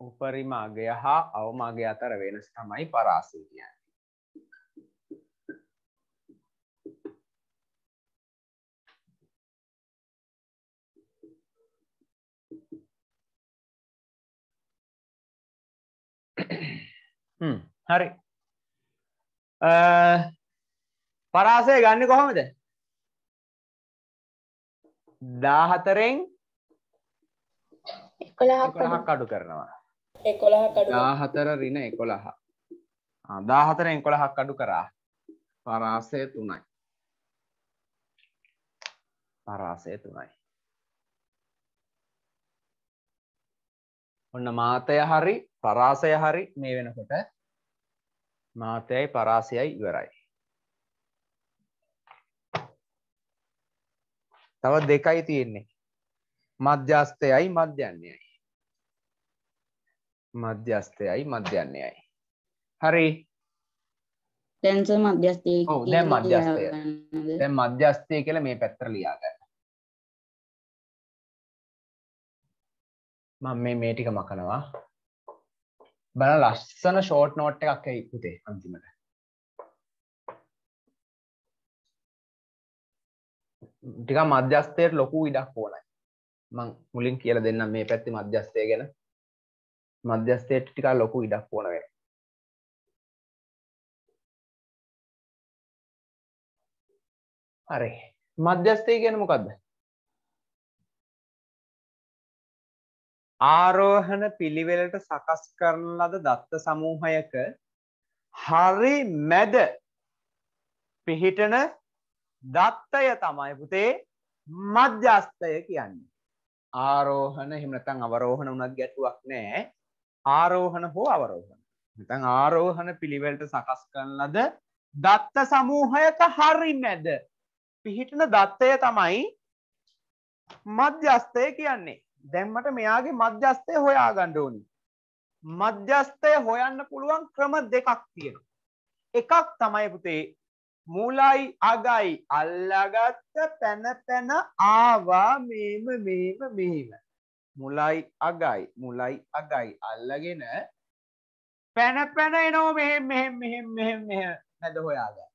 උපරිම අගය හා අවමගේ අතර වෙනස් තමයි පරාසය කියන්නේ. හරි. පරාසය ගන්න කොහොමද? දාහතරෙන් එකොළහක් අඩු කරනවා දාහතර රින එකොළහ. දාහතර එකොළහක් අඩු කරා. පරාසය තුනයි. පරාසය තුනයි. ඔන්න මාතය හරි පරාසය හරි මේ වෙනකොට මාතයයි පරාසයයි ඉවරයි. තව දෙකයි තියෙන්නේ. මධ්‍යස්ථයයි මධ්‍යන්නේයයි මධ්‍යස්ථයයි මධ්‍යන්නේයයි. හරි. දැන්ස මධ්‍යස්තය ඔව් දැන් මධ්‍යස්ථය. දැන් මධ්‍යස්ථය කියලා මේ පැත්තට ලියා ගන්න මම මේ මේ ටික මකනවා. බල ලස්සන ෂෝට් නෝට් එකක් ඇයි පුතේ අන්තිමට. ටික මධ්‍යස්ථයට ලොකු ඉඩක් ඕනයි. මං මුලින් කියලා දෙන්න මේ පැත්ති මධ්‍යස්ථය ගැන මධ්‍යස්ථයට ටික ලොකු ඉඩක් ඕන වේ හරි. මධ්‍යස්ථය ගැන මොකක්ද ආරෝහණ පිළිවෙලට සකස් කරන ලද දත්ත සමූහයක හරි මැද පිහිටන දත්තය තමයි පුතේ මධ්‍යස්ථය කියන්නේ. ආරෝහණ එහෙම නැත්නම් අවරෝහණ උනත් ගැටුවක් නෑ. ආරෝහණ හෝ අවරෝහණ. නැත්නම් ආරෝහණ පිළිවෙලට සකස් කරන ලද දත්ත සමූහයක හරි මැද. පිහිටන දත්තය තමයි මධ්‍යස්ථය කියන්නේ. දැම්මට මෙයාගේ මධ්‍යස්ථය හොයා ගන්න ඕනි. මධ්‍යස්ථය හොයන්න පුළුවන් ක්‍රම දෙකක් තියෙනවා. එකක් තමයි පුතේ මුලයි අගයි අල්ලගත්ත පැන පැන ආවා මේම මේම මෙහිම මුලයි අගයි මුලයි අගයි අල්ලගෙන පැන පැන එනවා මෙහෙම මෙහෙම මෙහෙම මෙහෙම මෙහෙම නැද හොයාගන්න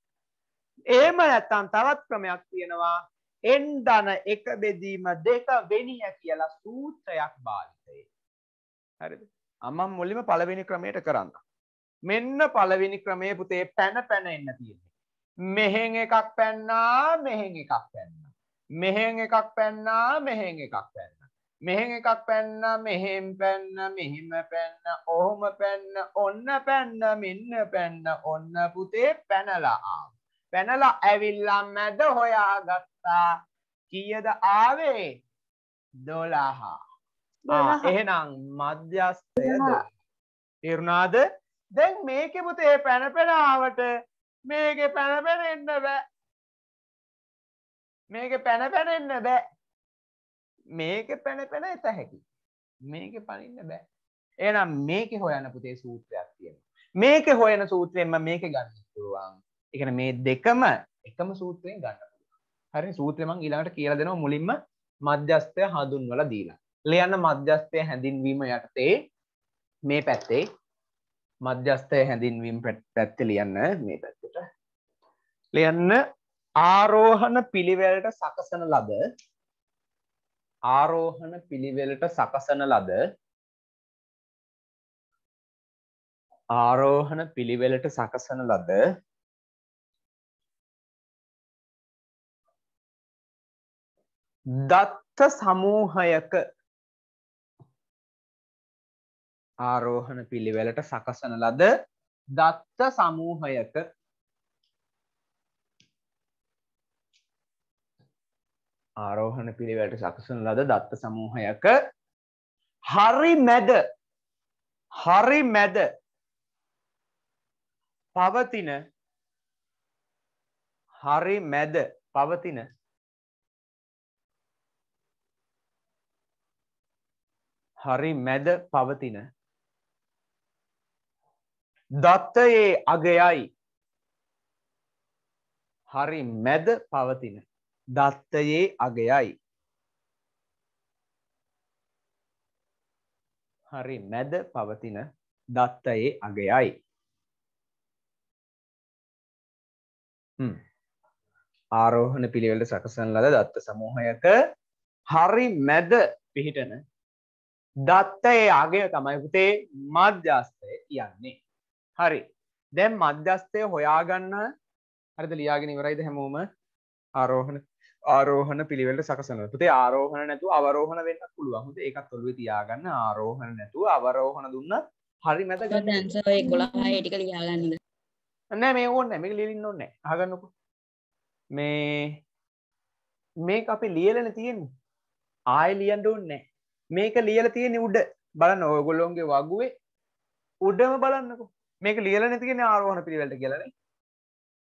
එහෙම නැත්තම් තවත් ක්‍රමයක් තියෙනවා. එන්දන එක බෙදීම දෙක වෙනිය කියලා සූත්‍රයක් භාවිතයි හරිද? අම්මා මුලින්ම පළවෙනි ක්‍රමයට කරන්න. මෙන්න පළවෙනි ක්‍රමයේ පුතේ පැන පැන එන්න තියෙන්නේ. මෙහෙන් එකක් පැන්නා මෙහෙන් එකක් පැන්න. මෙහෙන් එකක් පැන්නා මෙහෙන් එකක් පැන්න. මෙහෙන් එකක් පැන්න මෙහෙම් පැන්න මෙහිම පැන්න ඔහොම පැන්න ඔන්න පැන්න මෙන්න පැන්න ඔන්න පුතේ පැනලා පැනලා ඇවිල්ලා මැද හොයා ගත්තා කීයද ආවේ? දොළහා. එහෙනම් මධ්‍යස්ථයද තේරුණාද? දැන් මේක පුතේ පැන පැනාවට මේක පැන පැනෙන්න බෑ. මේක පැන පැනෙන්න බෑ මේක පැන පැන එත හැකි මේක පනින්න බෑ එහෙනම් මේකේ හොයන්න පුතේ සූත්‍රයක් තියෙනවා. මේකේ හොයන සූත්‍රයෙන් මම මේකේ ගන්න පුළුවන්. ඒ කියන්නේ මේ දෙකම එකම සූත්‍රයෙන් ගන්න පුළුවන්. හරි සූත්‍රය මම ඊළඟට කියලා දෙනවා මුලින්ම මධ්‍යස්ථය හඳුන්වලා දීලා. ලියන්න මධ්‍යස්ථය හැඳින්වීම යටතේ මේ පැත්තේ මධ්‍යස්ථය හැඳින්වීම පැත්- පැත්තේ ලියන්න මේ පැත්තට. ලියන්න ආරෝහණ පිළිවෙලට සකසන ලද ආරෝහණ පිළිවෙලට සකසන ලද ආරෝහණ පිළිවෙලට සකසන ලද දත්ත සමූහයක ආරෝහණ පිළිවෙලට සකසන ලද දත්ත සමූහයක ආරෝහණ පිළිවෙලට සකසන ලද දත්ත සමූහයක හරි මැද හරි මැද පවතින හරි මැද පවතින හරි මැද පවතින දත්තයේ අගයයි. හරි මැද පවතින දත්තයේ අගයයි. හරි මැද පවතින දත්තයේ අගයයි. හ්ම්. ආරෝහණ පිළිවෙලට සකසන ලද දත්ත සමූහයක හරි මැද පිහිටන දත්තයේ අගය තමයි පුතේ මධ්‍යස්ථය කියන්නේ. හරි. දැන් මධ්‍යස්ථය හොයාගන්න හරිද ලියාගෙන ඉවරයිද හැමෝම? ආරෝහණ ආරෝහණ පිළිවෙලට සකසන පුතේ ආරෝහණ නැතුව අවරෝහණ වෙන්න පුළුවන්. හොඳ ඒකත් ඔළුවේ තියාගන්න ආරෝහණ නැතුව අවරෝහණ දුන්න හරි මැද ගන්න ඔය 11 ටික ලියාගන්නද? නෑ මේ ඕනේ මේක ලියලින්න ඕනේ නැහැ. අහගන්නකෝ. මේ මේක අපි ලියලානේ තියෙන්නේ. ආයෙ ලියන්න ඕනේ නැහැ. මේක ලියලා තියෙන්නේ උඩ. බලන්න ඔයගොල්ලෝගේ වගුවේ. උඩම බලන්නකෝ. මේක ලියලා නැති කියන්නේ ආරෝහණ පිළිවෙලට කියලානේ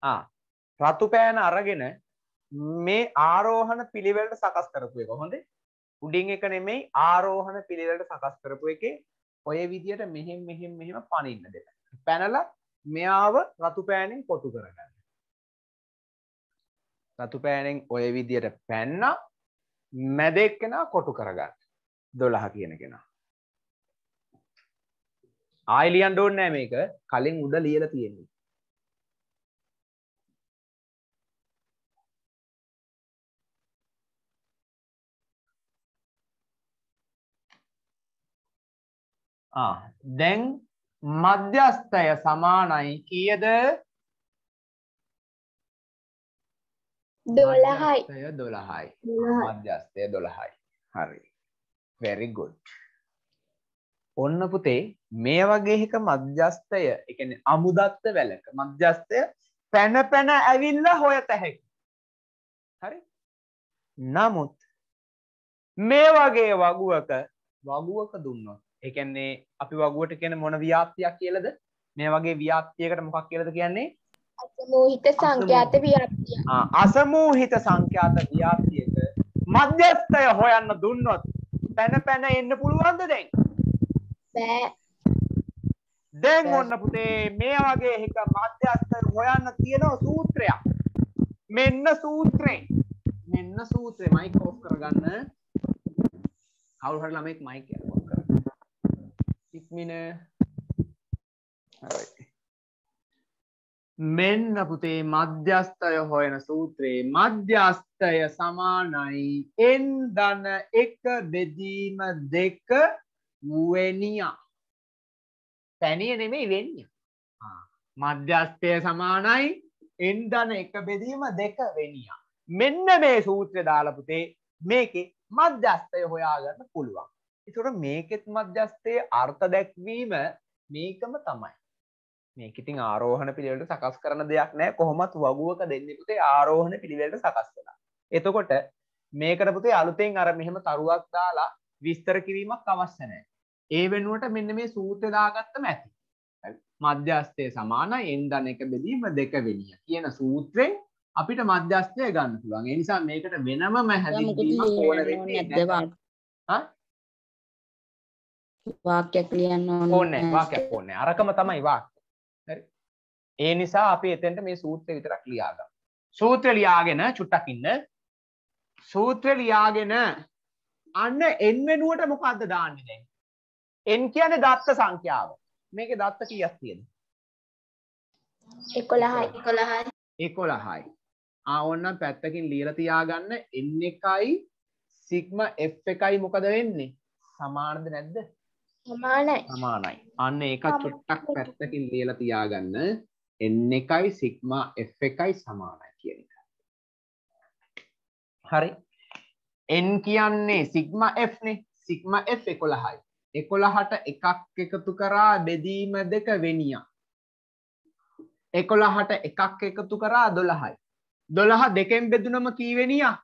ආ රතු පෑන අරගෙන මේ ආරෝහණ පිළිවෙලට සකස් කරපු එක. හොඳේ? උඩින් එක නෙමෙයි ආරෝහණ පිළිවෙලට සකස් කරපු එකේ ඔය විදියට මෙහෙම මෙහෙම මෙහෙම පනින්න දෙන්න. පැනලා මෙයාව රතු පෑනෙන් කොටු කරගන්න. රතු පෑනෙන් ඔය විදියට පැන්න මැදෙක් කෙනා කොටු කරගන්න. දොළහ කියන කෙනා. ආයි ලියන්න ඕනේ නැහැ මේක. කලින් උඩ ලියලා තියෙන්නේ. දැන් මධ්‍යස්ථය සමානයි කීයද දොළහයි දොළහයි. මධ්‍යස්ථය දොළහයි හරි good ඔන්න පුතේ මේ වගේ එක මධ්‍යස්ථය කියන්නේ අමුදත්ත වැලක මධ්‍යස්ථය පැන පැන ඇවිල්ලා හොයත හැකි හරි නමුත් මේ වගේ වගුවක වගුවක දුන්නොත් ඒ කියන්නේ අපි වගුවට කියන මොන ව්‍යාප්තියක් කියලාද? මේ වගේ ව්‍යාප්තියකට මොකක් කියලාද කියන්නේ? අසමෝහිත සංඛ්‍යාත ව්‍යාප්තිය. අසමූහිත සංඛ්‍යාත ව්‍යාප්තියක මධ්‍යස්ථය හොයන්න දුන්නොත් පැන පැන එන්න පුළුවන්ද දැන්? බෑ. දැන් ඔන්න පුතේ මේ වගේ එක මධ්‍යස්ථය හොයන්න තියෙන සූත්‍රයක්. මෙන්න සූත්‍රේ මෙන්න සූත්‍රේ මයික් ඔෆ් කරගන්න. කවුරු හරි ළමෙක් මයික් එක හරි. මෙන්න පුතේ මධ්‍යස්ථය හොයන සූත්‍රයේ මධ්‍යස්ථය සමානයි. එන් ධන එක බෙදීම දෙක වෙනියා පැනිය නෙමෙයි වෙන්නේ ආ, මධ්‍යස්ථය සමානයි. එන් ධන එක බෙදීම දෙක වෙනියා මෙන්න මේ සූත්‍රය දාලා පුතේ මේකේ මධ්‍යස්ථය හොයාගන්න පුළුවන් ඒතකොට මේකෙත් මධ්‍යස්ථයේ අර්ථ දැක්වීම මේකම තමයි මේක ඉතින් ආරෝහණ පිළිවෙලට සකස් කරන දෙයක් නෑ කොහොමත් වගුවක දෙන්නේ පුතේ ආරෝහණ පිළිවෙලට සකස් වෙලා. එතකොට මේකට පුතේ අලුතෙන් අර මෙහෙම තරුවක් දාලා විස්තර කිරීමක් අවශ්‍ය නැහැ. ඒ වෙනුවට මෙන්න මේ සූත්‍රය දාගත්තම ඇති. මධ්‍යස්ථය සමානයි ධන එක බෙදීම දෙක වෙනිය කියන සූත්‍රයෙන් අපිට මධ්‍යස්ථය ගන්න පුළුවන්. ඒ නිසා මේකට මොකද හැදින්වීමක් ඕන වෙන්නේ නැහැ. වාක්‍යයක් ලියන්න ඕනේ වාක්‍යයක් ඕනේ. අරකම තමයි වාක්‍ය. හරි. ඒ නිසා අපි එතෙන්ට මේ සූත්‍රය විතරක් ලියාගමු. සූත්‍රය ලියාගෙන චුට්ටක් ඉන්න. සූත්‍රය ලියාගෙන අන්න එන් වෙනුවට මොකද්ද දාන්නේ දැන්? එන් කියන්නේ දත්ත සංඛ්‍යාව. මේකේ දත්ත කීයක් තියෙනවද එකොළහයි. එකොළහයි. එකොළහයි. ආවන්න පැත්තකින් ලියලා තියාගන්න. එන්න එකයි සිග්ම F එකයි මොකද වෙන්නේ? සමානද නැද්ද සමානයි සමානයි අන්න ඒක චුට්ටක් පැත්තකින් ලියලා තියාගන්න. එන්න එකයි සිග්මා F එකයි සමානයි කියන එක. හරි. එන් කියන්නේ සිග්මා F නේ. සිග්මා F 11යි 11ට එකක් එකතු කරා බෙදීම දෙක වෙනියා. 11ට එකක් එකතු කරා 12යි 12 දෙකෙන් බෙදුනම කී වෙනියා?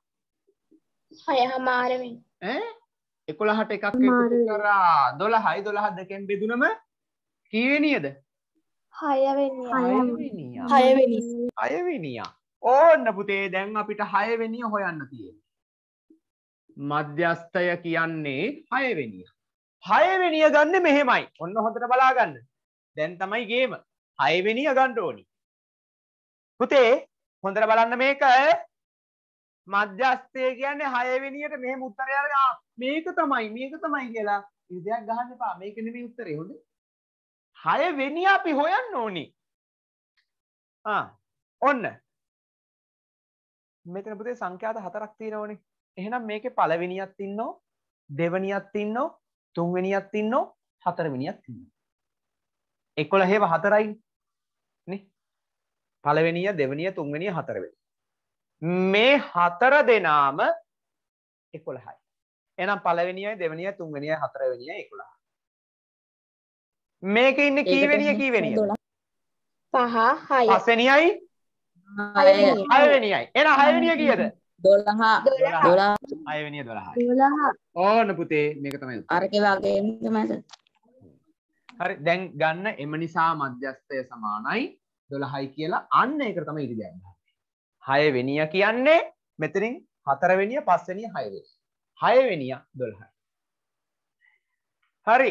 හය හමාරවෙන් ඈ 11ට එකක් එකතු කරා. 12යි 12 දෙකෙන් බෙදුනම කී වෙනියද හයවෙනි හයවෙනියා. හයවෙනි. හයවෙනියා. ඕන්න පුතේ දැන් අපිට හයවෙනිය හොයන්න තියෙන මධ්‍යස්ථය කියන්නේ හයවෙනිය. හයවෙනිය ගන්න මෙහෙමයි. ඔන්න හොඳට බලාගන්න. දැන් තමයි ගේම. හයවෙනිය ගන්න ඕනි. පුතේ හොඳට බලන්න මේක. මධ්‍යස්ථය කියන්නේ හයවෙනියට මෙහෙම උත්තරය අරගෙන මේක තමයි මේක තමයි කියලා ඉතියක් ගහන්න එපා. මේක නෙමෙයි උත්තරේ. හොඳ? හයවෙනිය අපි හොයන්න ඕනි. ආ ඔන්න. මෙතන පුතේ සංඛ්‍යාත හතරක් තියෙනවනේ. එහෙනම් මේකේ පළවෙනියක් ඉන්නෝ දෙවනියක් ඉන්නෝ තුන්වෙනියක් ඉන්නෝ හතරවෙනියක් ඉන්නෝ. 11 හේව හතරයි නේ. පළවෙනිය දෙවනිය තුන්වෙනිය හතරවෙනි මේ හතර දෙනාම 11යි එහෙනම් පළවෙනියයි දෙවනියයි තුන්වෙනියයි හතරවෙනියයි 11 මේකේ ඉන්නේ කීවෙනිය කීවෙනිය? පහ හය. පස්වෙනියයි හයවෙනිය. හයවෙනියයි. එහෙනම් හයවෙනිය කීයද? දොළහ. දොලා හයවෙනිය 12යි දොළහ. ඕන්න පුතේ මේක තමයි උත්තරේ. අරක වගේම තමයි හරි දැන් ගන්න. එම නිසා මධ්‍යස්ථය සමානයි. 12යි කියලා අන්න ඒකට තමයි ඉරි දැන් හය වෙනිය කියන්නේ මෙතනින් හතරවෙනිය පස්වෙනිය හයවෙනි හයවෙනිය 12යි හරි.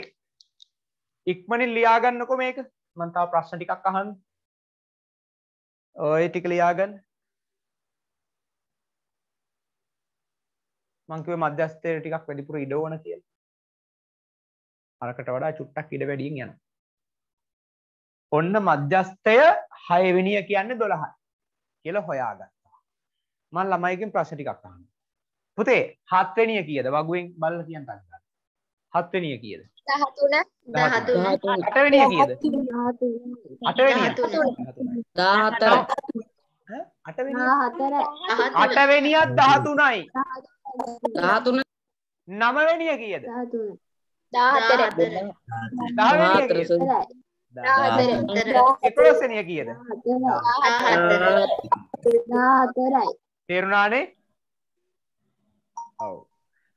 ඉක්මනින් ලියාගන්නකො මේක. මම තව ප්‍රශ්න ටිකක් අහන්න. ඔය ටික ලියාගන්න. මං කිව්වේ මධ්‍යස්ථයට ටිකක් වැඩිපුර ඉඩ ඕන කියලා. අරකට වඩා චුට්ටක් ඉඩ වැඩියෙන් යන ඔන්න මධ්‍යස්ථය හයවෙනිය කියන්න දොළහයි කියල හොයාගත්තා. මන් ළමයිකින් ප්‍රශ්න ටිකක් අහන්න පුතේ හත්වනිය කියද? වගුවෙන් බල්ල කියන්න තන්ගන්න හත්වනිය කියද? අටවැනිය කියද? අටවැනියත් දහතුනයි. දහතුන. නමවැනිය කියද? දාහතර. කියද? තේරුණානේ ඔව්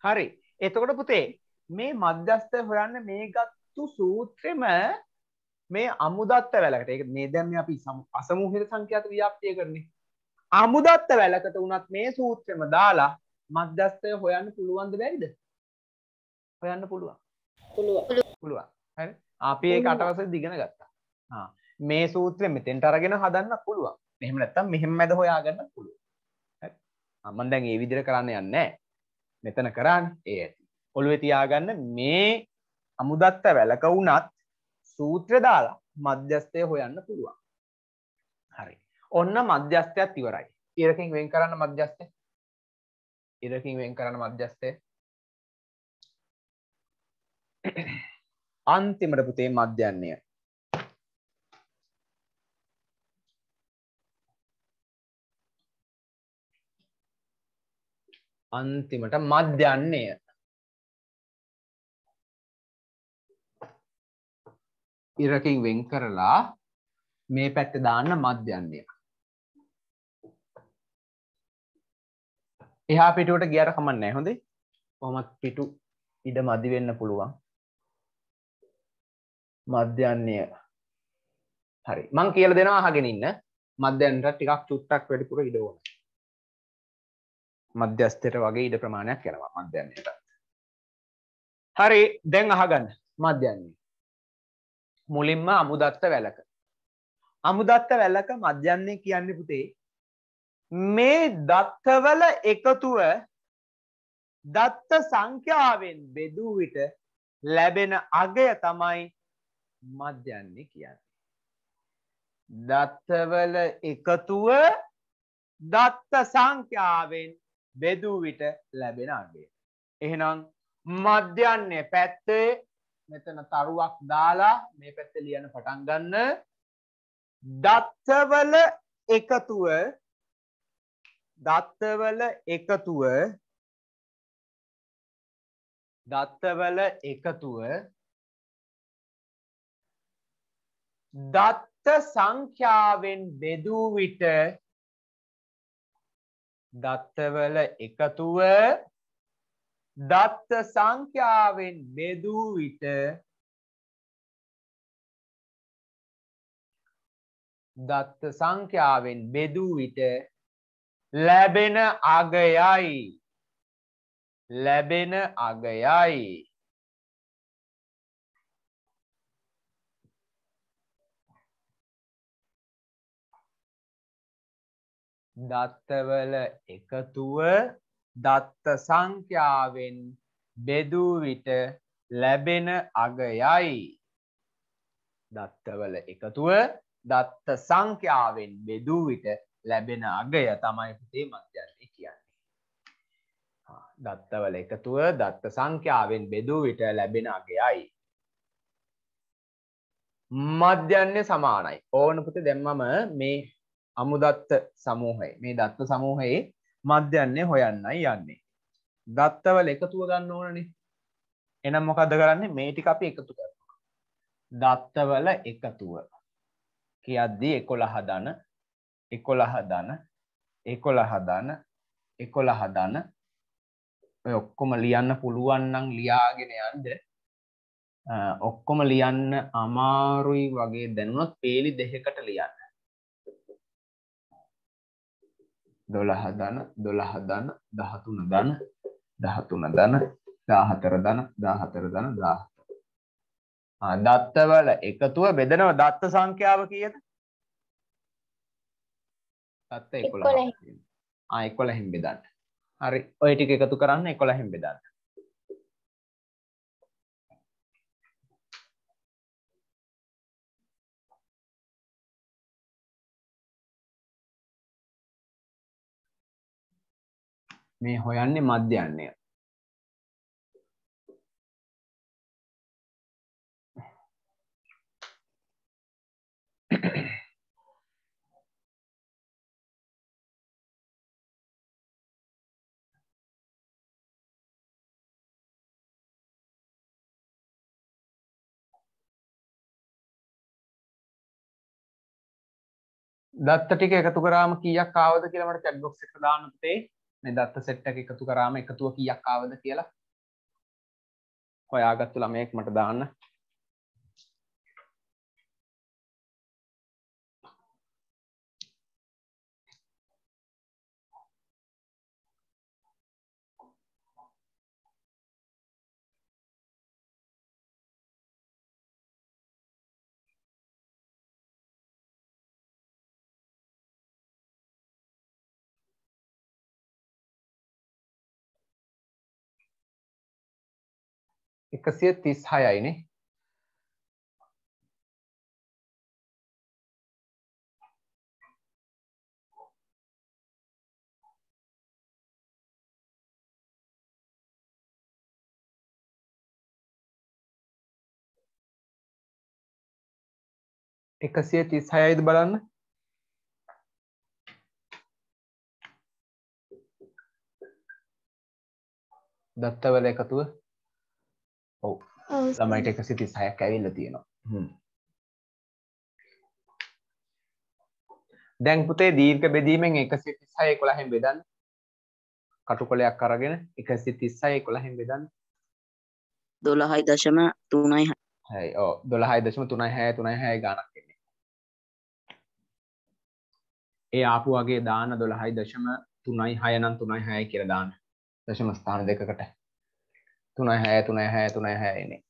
හරි. එතකොට පුතේ මේ මධ්‍යස්ථ හොයන්න මේ ගත්තු සූත්‍රෙම මේ අමුදත්ත වැලකට. ඒක මේ දැන් මේ අපි සමු- අසමූහිත සංඛ්‍යාත ව්‍යාප්තිය කරන්නේ. අමුදත්ත වැලකට උනත් මේ සූත්‍රෙම දාලා මධ්‍යස්ථය හොයන්න පුළුවන්ද බැරිද? හොයන්න පුළුවන්. පුළුවන්. හරි. අපි ඒක අටවසේ දිගෙන ගත්තා. ආ. මේ සූත්‍රය මෙතෙන්ට අරගෙන හදන්න පුළුවන්. එහෙම නැත්තම් මෙහෙම මැද හොයාගන්න පුළුවන්. හරි. මම දැන් ඒ විදිහට කරන්න යන්නේ නැහැ මෙතන කරන්නේ? ඒ ඇති ඔළුවේ තියාගන්න මේ අමුදත්ත වැලක වුණත් සූත්‍ර දාලා මධ්‍යස්ථය හොයන්න පුළුවන්. හරි. ඔන්න මධ්‍යස්ථයත් ඉවරයි. ඉරකින් වෙන් කරන්න මධ්‍යස්ථය? ඉරකින් වෙන් කරන්න මධ්‍යස්ථය? අන්තිමට පුතේ මධ්‍යන්නය. අන්තිමට මධ්‍යන්නය. ඉරකින් වෙන් කරලා මේ පැත්ත දාන්න මධ්‍යන්නය. එහා පිටුවට ගියට කමන්නේ හොඳේ. කොහොමත් පිටු ඉඩ මදි වෙන්න පුළුවන්. මධ්‍යන්නය. හරි. මං කියල දෙනවා අහගෙන ඉන්න. මධ්‍යන්ට ටිකක් චුට්ටක් වැඩිපුර ඉඩ ඕන මධ්‍යස්තයට වගේ ඉඩ ප්‍රමාණයක් යනවා මධ්‍යන්නයට හරි දැන් අහගන්න මධ්‍යන්නේ. මුලින්ම අමුදත්ත වැලක. අමුදත්ත වැලක මධ්‍යන්නේ කියන්නේ පුතේ මේ දත්තවල එකතුව දත්ත සංඛ්‍යාවෙන් බෙදූ විට ලැබෙන අගය තමයි මධ්‍යන්නේ කියන්නේ. දත්තවල එකතුව දත්ත සංඛ්‍යාවෙන් බෙදූ විට ලැබෙන අගය. එහෙනම් මධ්‍යන්නේ පැත්තේ මෙතන තරුවක් දාලා මේ පැත්ත ලියන පටන් ගන්න දත්තවල එකතුව දත්තවල එකතුව දත්තවල එකතුව දත්ත සංඛ්‍යාවෙන් බෙදූ විට දත්තවල එකතුව දත්ත සංඛ්‍යාවෙන් බෙදූ විට දත්ත සංඛ්‍යාවෙන් බෙදූ විට ලැබෙන අගයයි. ලැබෙන අගයයි. දත්තවල එකතුව දත්ත සංඛ්‍යාවෙන් බෙදූ විට ලැබෙන අගයයි දත්තවල එකතුව දත්ත සංඛ්‍යාවෙන් බෙදූ විට ලැබෙන අගය තමයි පුතේ මධ්‍යන්නේ කියන්නේ. දත්තවල එකතුව දත්ත සංඛ්‍යාවෙන් බෙදූ විට ලැබෙන අගයයි. මධ්‍යන්නේ සමානයි. ඕන පුතේ දැන් මම මේ අමුදත්ත සමූහය මේ දත්ත සමූහයේ මධ්‍යන්නේ හොයන්නයි යන්නේ. දත්තවල එකතුව ගන්න ඕනනේ. එනම් මොකද්ද කරන්නේ? මේ ටික අපි එකතු කරනවා. දත්තවල එකතුව කියද්දී 11 ධන 11 ධන 11 ධන 11 ධන ඔය ඔක්කොම ලියන්න පුළුවන් නම් ලියාගෙන යන්න ඔක්කොම ලියන්න අමාරුයි වගේ දැනුණොත් පේලි දෙකකට ලියන්න දොළහ දන දොළහ දන දහතුන දන දහතුන දන දාහතර දන දාහතර දන දාහ දත්තවල එකතුව බෙදනව දත්ත සංඛ්‍යාව කියද? දත්ත එකොළ එකොළහෙන් බෙදන්න. හරි. ඔය ටික එකතු කරන්න එකොළහෙන් බෙදන්න මේ හොයන්නේ මධ්‍යන්නය දත්ත ටික එකතු කරාම කීයක් ආවද කියලා මට chat box එකට දාන්න පුතේ මේ දත්ත සෙට් එක එකතු කරාම එකතුව කීයක් ආවද කියලා හොයාගත්තු ළමයෙක් මට දාන්න. එකසිය තිස් හයයිනේ එකසිය තිස් හයයිද බලන්න. දත්තවල එකතුව. ඔව්. ළමයිට එකසි තිස් හයක් ඇවිල්ල තියෙනවා. දැන් පුතේ දීර්ඝ බෙදීමෙන් එකසි තිස් හය කොළහෙන් බෙදන්න. කටුකොලයක් අරගෙන එකසි තිස් හය කොළහෙන් බෙදන්න. දොළහයි දශම තුනයි හයි. ඕ දොළහයි දශම තුනයි හය තුනයි හය ගානක් එන්නේ ඒ ආපු වගේ දාන දොළහයි දශම තුනයි හයනම් තුනයි හය කියලා දාන්න. දශම ස්ථාන දෙකකට තුනයි හැය තුනයි හැය තුනයි හැය එන්නේ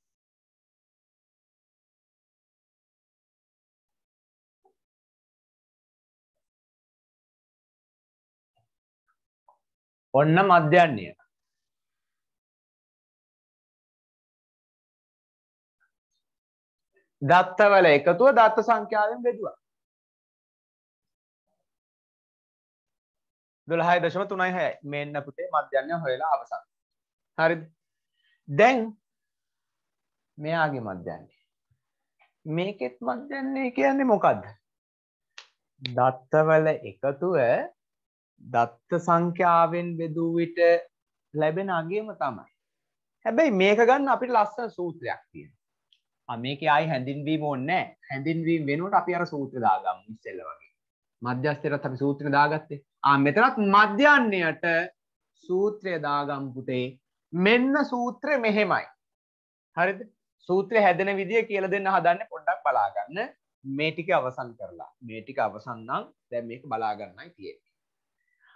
ඔන්න මධ්‍යන්නේය දත්තවල එකතුව දත්ත සංඛ්‍යාවෙන් බෙදුවා. දොළහයි දශම තුනයි හැයි මෙන්න පුතේ මධ්‍යන්න හොයලා අවසන්. හරි දැන් මෙයාගේ මධ්‍යන්නේ. මේකෙත් මධ්‍යන්නේ කියන්නේ මොකක්ද දත්තවල එකතුව දත්ත සංඛ්‍යාවෙන් බෙදූ විට ලැබෙන අගේම තමයි. හැබැයි මේක ගන්න අපිට ලස්සන සූත්‍රයක් තියෙන මේක අයි හැඳින්වීම ඕන්න හැඳින්වීම වෙනුවට අපි අර සූත්‍ර දාගම් ඉස්සෙල්ල වගේ. මධ්‍යස්තරත් අපි සූත්‍ර දාගත්තේ. ආ මෙතනත් මධ්‍යන්නයට සූත්‍රය දාගම් පුතේ මෙන්න සූත්‍රය මෙහෙමයි. හරිද? සූත්‍රය හැදෙන විදිය කියල දෙන්න හදන්න පොඩ්ඩක් බලාගන්න. මේ ටික අවසන් කරලා. මේ ටික අවසන්නම් දැන් මේක බලාගන්නයි තියෙන්නේ.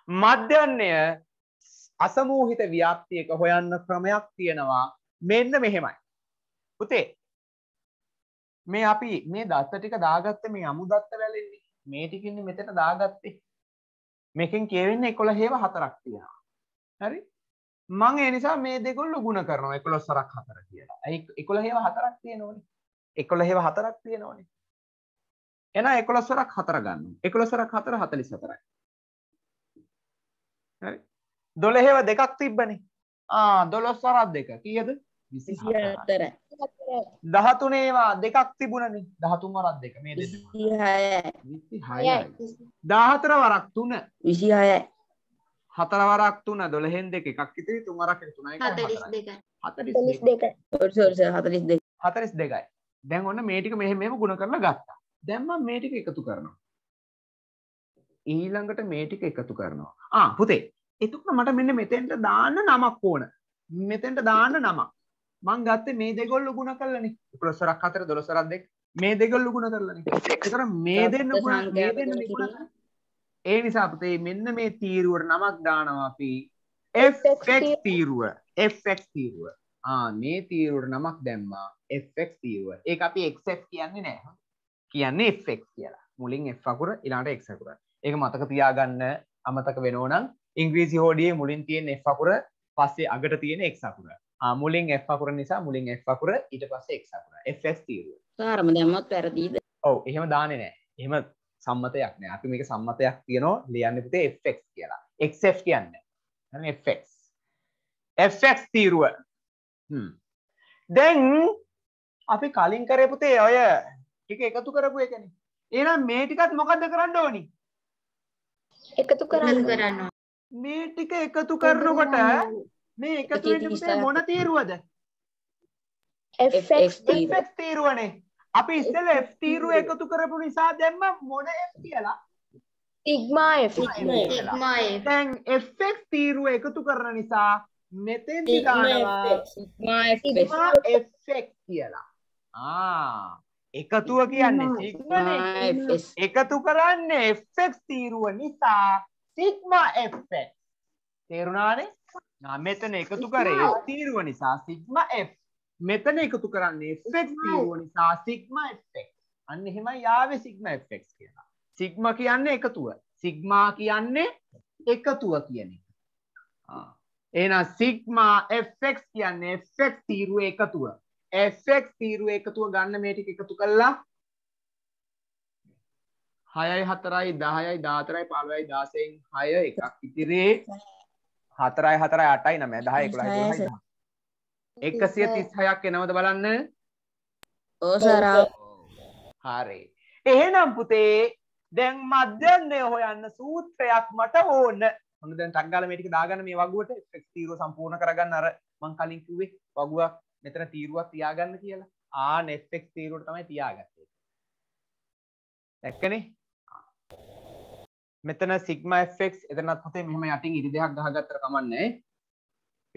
මධ්‍යන්නය අසමූහිත ව්‍යාප්තියක හොයන්න ක්‍රමයක් තියෙනවා. මෙන්න මෙහෙමයි. පුතේ මේ අපි මේ දත්ත ටික දාගත්ත මේ අමු දත්ත වැලෙන්නේ. මේ ටිකින්නේ මෙතන දාගත්තේ. මේකෙන් කියවෙන්නේ එකොළහේව හතරක් තියෙනවා. හරි? මං ඒ නිසා මේ දෙකොල්ල ගුණ කරනවා. එකොළොස් සරක් හතර කියලා. ඇයි එකොළහේව හතරක් තියෙනවනේ. එකොළහේව හතරක් තියෙනවනේ. එන එකොළොස්වරක් හතර ගන්න එකොළොසරක් හතර හතලිස් හතරයි දොළහෙව දෙකක් තිබ්බනේ. ආ දොළොස් වරක් දෙක. කියද? විසිහතර දහතුනේවා දෙකක් තිබුණනි. දහතුන් වරක් දෙක. මේ දාහතර වරක් තුන. විසිහය හතර වරක් තුන දොළහෙන් දෙක එකක් ඉතිරි තුන් වරක් තුනයි හතරිස් දෙකයි. දැන් ඔන්න මේටික මෙහෙ මෙම ගුණ කරලා ගත්තා. දැම්ම මේටික එකතු කරනවා. ඊළඟට මේටික එකතු කරනවා. ආ පුතේ එතුකට මට මෙන්න මෙතෙන්ට දාන්න නමක් ඕන. මෙතෙන්ට දාන්න නමක්. මං ගත්තේ මේ දෙගොල්ල ගුණ කරලනි. ප්‍රොසරක් අතර දොළසරක් දෙක්. මේ දෙගොල්ල ගුණ කරලන. එතර මේ දෙන්න ගුණ මේ දෙන්න ගුණ කරලා. ඒ නිසා පුතේ මෙන්න මේ තීරුවට නමක් දානවා අපි. තීරුව. FX තීරුව. ආ මේ තීරුවට නමක් දැම්මා. FX තීරුව. ඒක අපි XF කියන්නේ නෑ. කියන්නේ FX කියලා. මුලින් F අකුර ඊළඟට X අකුර. ඒක මතක තියාගන්න අමතක වෙනෝනම් ඉංග්‍රීසි හෝඩියේ මුලින් තියෙන F අකුර පස්සේ අගට තියෙන ආ මුලින් F අකුර නිසා මුලින් F අකුර ඊට පස්සේ X අකුර. FX තීරුව. කාරම දැම්මත් වැරදිීද? ඔව් එහෙම දාන්නේ නෑ. එහෙම සම්මතයක් නෑ. අපි මේක සම්මතයක් තියනවා ලියන්න පුතේ FX කියලා. XF කියන්නේ. හරි FX FX තීරුව. හ්ම්. දැන් අපි කලින් කරේ පුතේ ඔය ටික එකතු කරපු එකනේ. එහෙනම් මේ ටිකත් මොකද්ද කරන්න ඕනි? එකතු කරන්න කරන්න මේ ටික එකතු කරනකොට මේ එකතු වෙන්නේ පුතේ මොන තීරුවද? FX තීරුව. FX තීරුවනේ අපි ඉස්සෙල්ලා F තීරුව එකතු කරපු නිසා දැම්ම මොන F කියලා? Sigma F. Sigma දැන් FX තීරුව එකතු කරන නිසා මෙතෙන්දි දානවා සිග්මා FX කියලා. ආ එකතුව කියන්නේ සිග්මනේ එකතු කරන්නේ FX තීරුව නිසා සිග්මා FX තේරුණානේ? නා මෙතන එකතු කරේ F තීරුව නිසා සිග්මා F මෙතන එකතු කරන්නේ තීරුව නිසා සිග්මා FX අන්න එහෙමයි යාවේ සිග්මා FX කියලා. සිග්මා කියන්නේ එකතුව. සිග්මා කියන්නේ එකතුව කියන එක. එහෙනම් සිග්මා fx කියන්නේ fx තීරුව එකතුව. Fx තීරුව එකතුව ගන්න මේ ටික එකතු කළා. 6යි 4යි 10යි 14යි 15යි 16න් 6 එකක් ඉතිරි. 4යි 4යි 8යි 9යි 10යි 11යි 12යි 136ක් එනවද බලන්න? ඕසරාව හරි. එහෙනම් පුතේ දැන් මධ්‍යන්නය හොයන්න සූත්‍රයක් මට ඕන. හොඳ දැන් ටක්ගාල මේටික දාගන්න මේ වගුවට එෆෙක්ට් තීරුව සම්පූර්ණ කරගන්න. අර මං කලින් කිව්වේ වගුවක් මෙතන තීරුවක් තියාගන්න කියලා. ආ එෆෙක්ට් තීරුවට තමයි තියාගත්තේ. දැක්කනේ? මෙතන සිග්මා fx එතනත් පුතේ මෙහෙම යටින් ඉරි දෙකක් ගහගත්තට කමන්නේ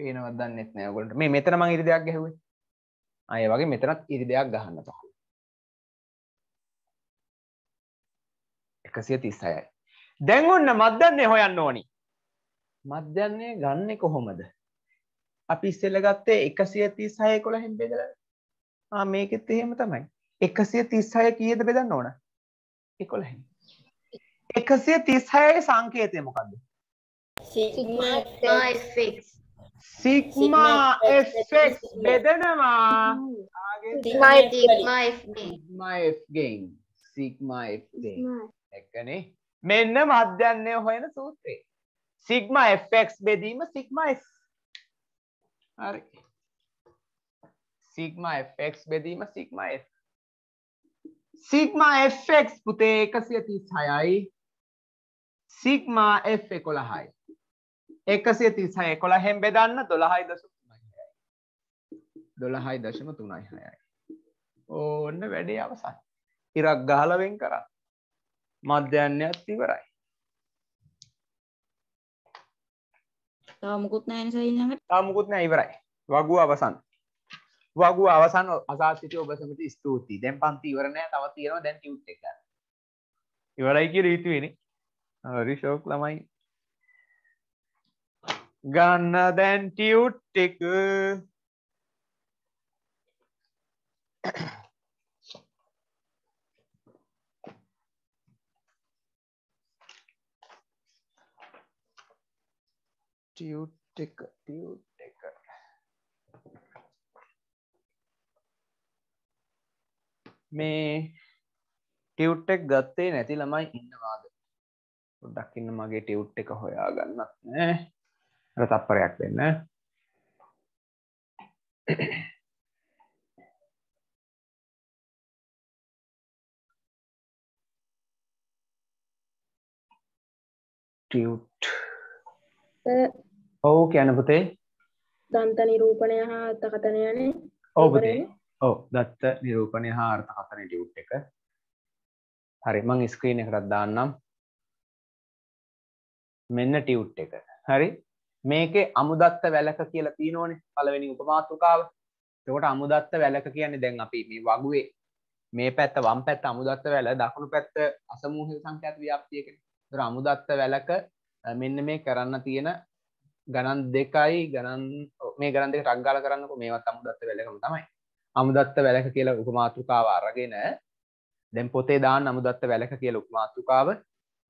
පේනවත් දන්නෙත් නෑ ඔයගොල්ලන්ට. මේ මෙතන මම ඉරි දෙයක් ගැහුවේ. ආ ඒ වගේ මෙතනත් ඉරි දෙයක් ගහන්න පහළ. 136යි. දැන් ඔන්න මධ්‍යන්නේ හොයන්න ඕනි. මධ්‍යන්නේ ගන්නෙ කොහොමද? අපි ඉස්සෙල්ලා ගත්තේ 136 11න් බෙදලා. ආ මේකෙත් එහෙම තමයි. 136 කීයද බෙදන්න ඕන? 11න්. 136 සංකේතය මොකද්ද? sigma 5 6 සික්මා එෆෙක් බෙදනවා ගෙන් සික්මා එකනේ. මෙන්න මධ්‍යන්නය හොයන සූත්‍රය. සිග්ම Fක් බෙදීම සිග්ම හරි. සිග්ම Fක් බෙදීම සිග්ම F. සිග්ම Fx පුතේ එකසිය තිස් හයයි සිග්ම F එකොළහයි. එකසිය තිස් හය එකොළහෙන් බෙදන්න දොළහයි හයයි දොළහයි දශම තුනයි හයයි. ඕන්න වැඩේ අවසන්. ඉරක් ගහලවෙන් කරා. මධ්‍යන්නයත් ඉවරයි. තව මුකුත් නැහැ නේ සර් ඊළඟට තාමුකුත් නෑ ඉවරයි. වගු අවසන්. වගු අවසන් අසාසිට ඔබ සමති ස්තුතියි. දැන් පන්ති ඉවරනෑ තව තියෙනවා. දැන් ටියුට් එක ඉවරයි කියලා හිතුවේනේ හරි ෂෝක් ළමයි ගන්න දැන් ටියුට් එක. ටියුට් එක ටියුට් එක. මේ ටියුට් එක ගත්තේ නැති ළමයි ඉන්නවාද? පොඩ්ඩක් ඉන්න මගේ ටියුට් එක හොයා ගන්නත් නෑ අර තප්පරයක් දෙන්න ටියුට් ඔව්. කියන පුතේ. දන්ත නිරූපණය හා අර්ථකථනයනේ ඔව් පුතේ. ඔව් දත්ත නිරූපණය හා අර්ථකථන ටියුට් එක. හරි මං ස්ක්‍රීන් එකටත් දාන්නම්. මෙන්න ටියුට් එක. හරි මේකේ අමුදත්ත වැලක කියලා තියෙනවනේ පළවෙනි උපමාතෘකාව. එතකොට අමුදත්ත වැලක කියන්නේ දැන් අපි මේ වගුවේ මේ පැත්ත වම් පැත්ත අමුදත්ත වැල දකුණු පැත්ත අසමූහික සංඛ්‍යාත ව්‍යාප්තියකනේ. ඒතර අමුදත්ත වැලක අ, මෙන්න මේ කරන්න තියෙන ගණන් දෙකයි ගණන් ඔව්, මේ ගණන් දෙක ටක් ගාලා කරන්නකො මේවත් අමුදත්ත වැලකම තමයි. අමුදත්ත වැලක කියලා උපමාතෘකාව අරගෙන දැන් පොතේ දාන්න අමුදත්ත වැලක කියලා උපමාතෘකාව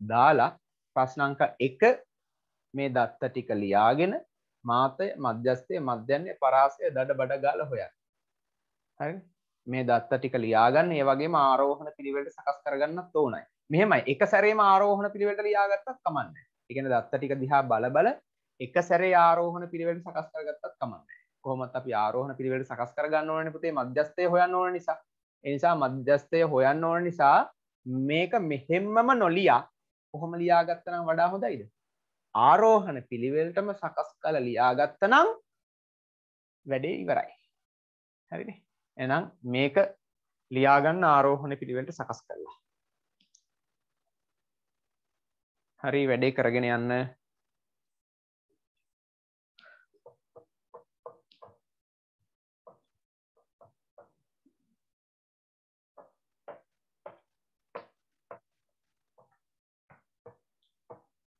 දාලා ප්‍රශ්න අංක 1 මේ දත්ත ටික ලියාගෙන මාතය මධ්‍යස්ථය මධ්‍යන්නේ පරාසය දඩ බඩ ගාලා හොයන්න. හරි? මේ දත්ත ටික ලියාගන්න ඒ වගේම ආරෝහණ පිළිවෙලට සකස් කරගන්නත් ඕනයි. මෙහෙමයි එක සැරේම ආරෝහණ පිළිවෙලට ලියාගත්තත් කමක් නැහැ. ඒ කියන්නේ දත්ත ටික දිහා බල බල එක සැරේ ආරෝහණ පිළිවෙලට සකස් කරගත්තත් කමක් නැහැ. කොහොමත් අපි ආරෝහණ පිළිවෙලට සකස් කරගන්න ඕනේ පුතේ මධ්‍යස්ථය හොයන්න ඕන නිසා. ඒ නිසා මධ්‍යස්ථය හොයන්න ඕන නිසා මේක මෙහෙම්මම නොලියා කොහොම ලියාගත්ත නම් වඩා හොඳයිද? ආරෝහණ පිළිවෙලටම සකස් කළ ලියාගත්ත නම් වැඩේ ඉවරයි. හරිනේ? එහෙනම් මේක ලියාගන්න ආරෝහණ පිළිවෙලට සකස් කරලා. හරි වැඩේ කරගෙන යන්න.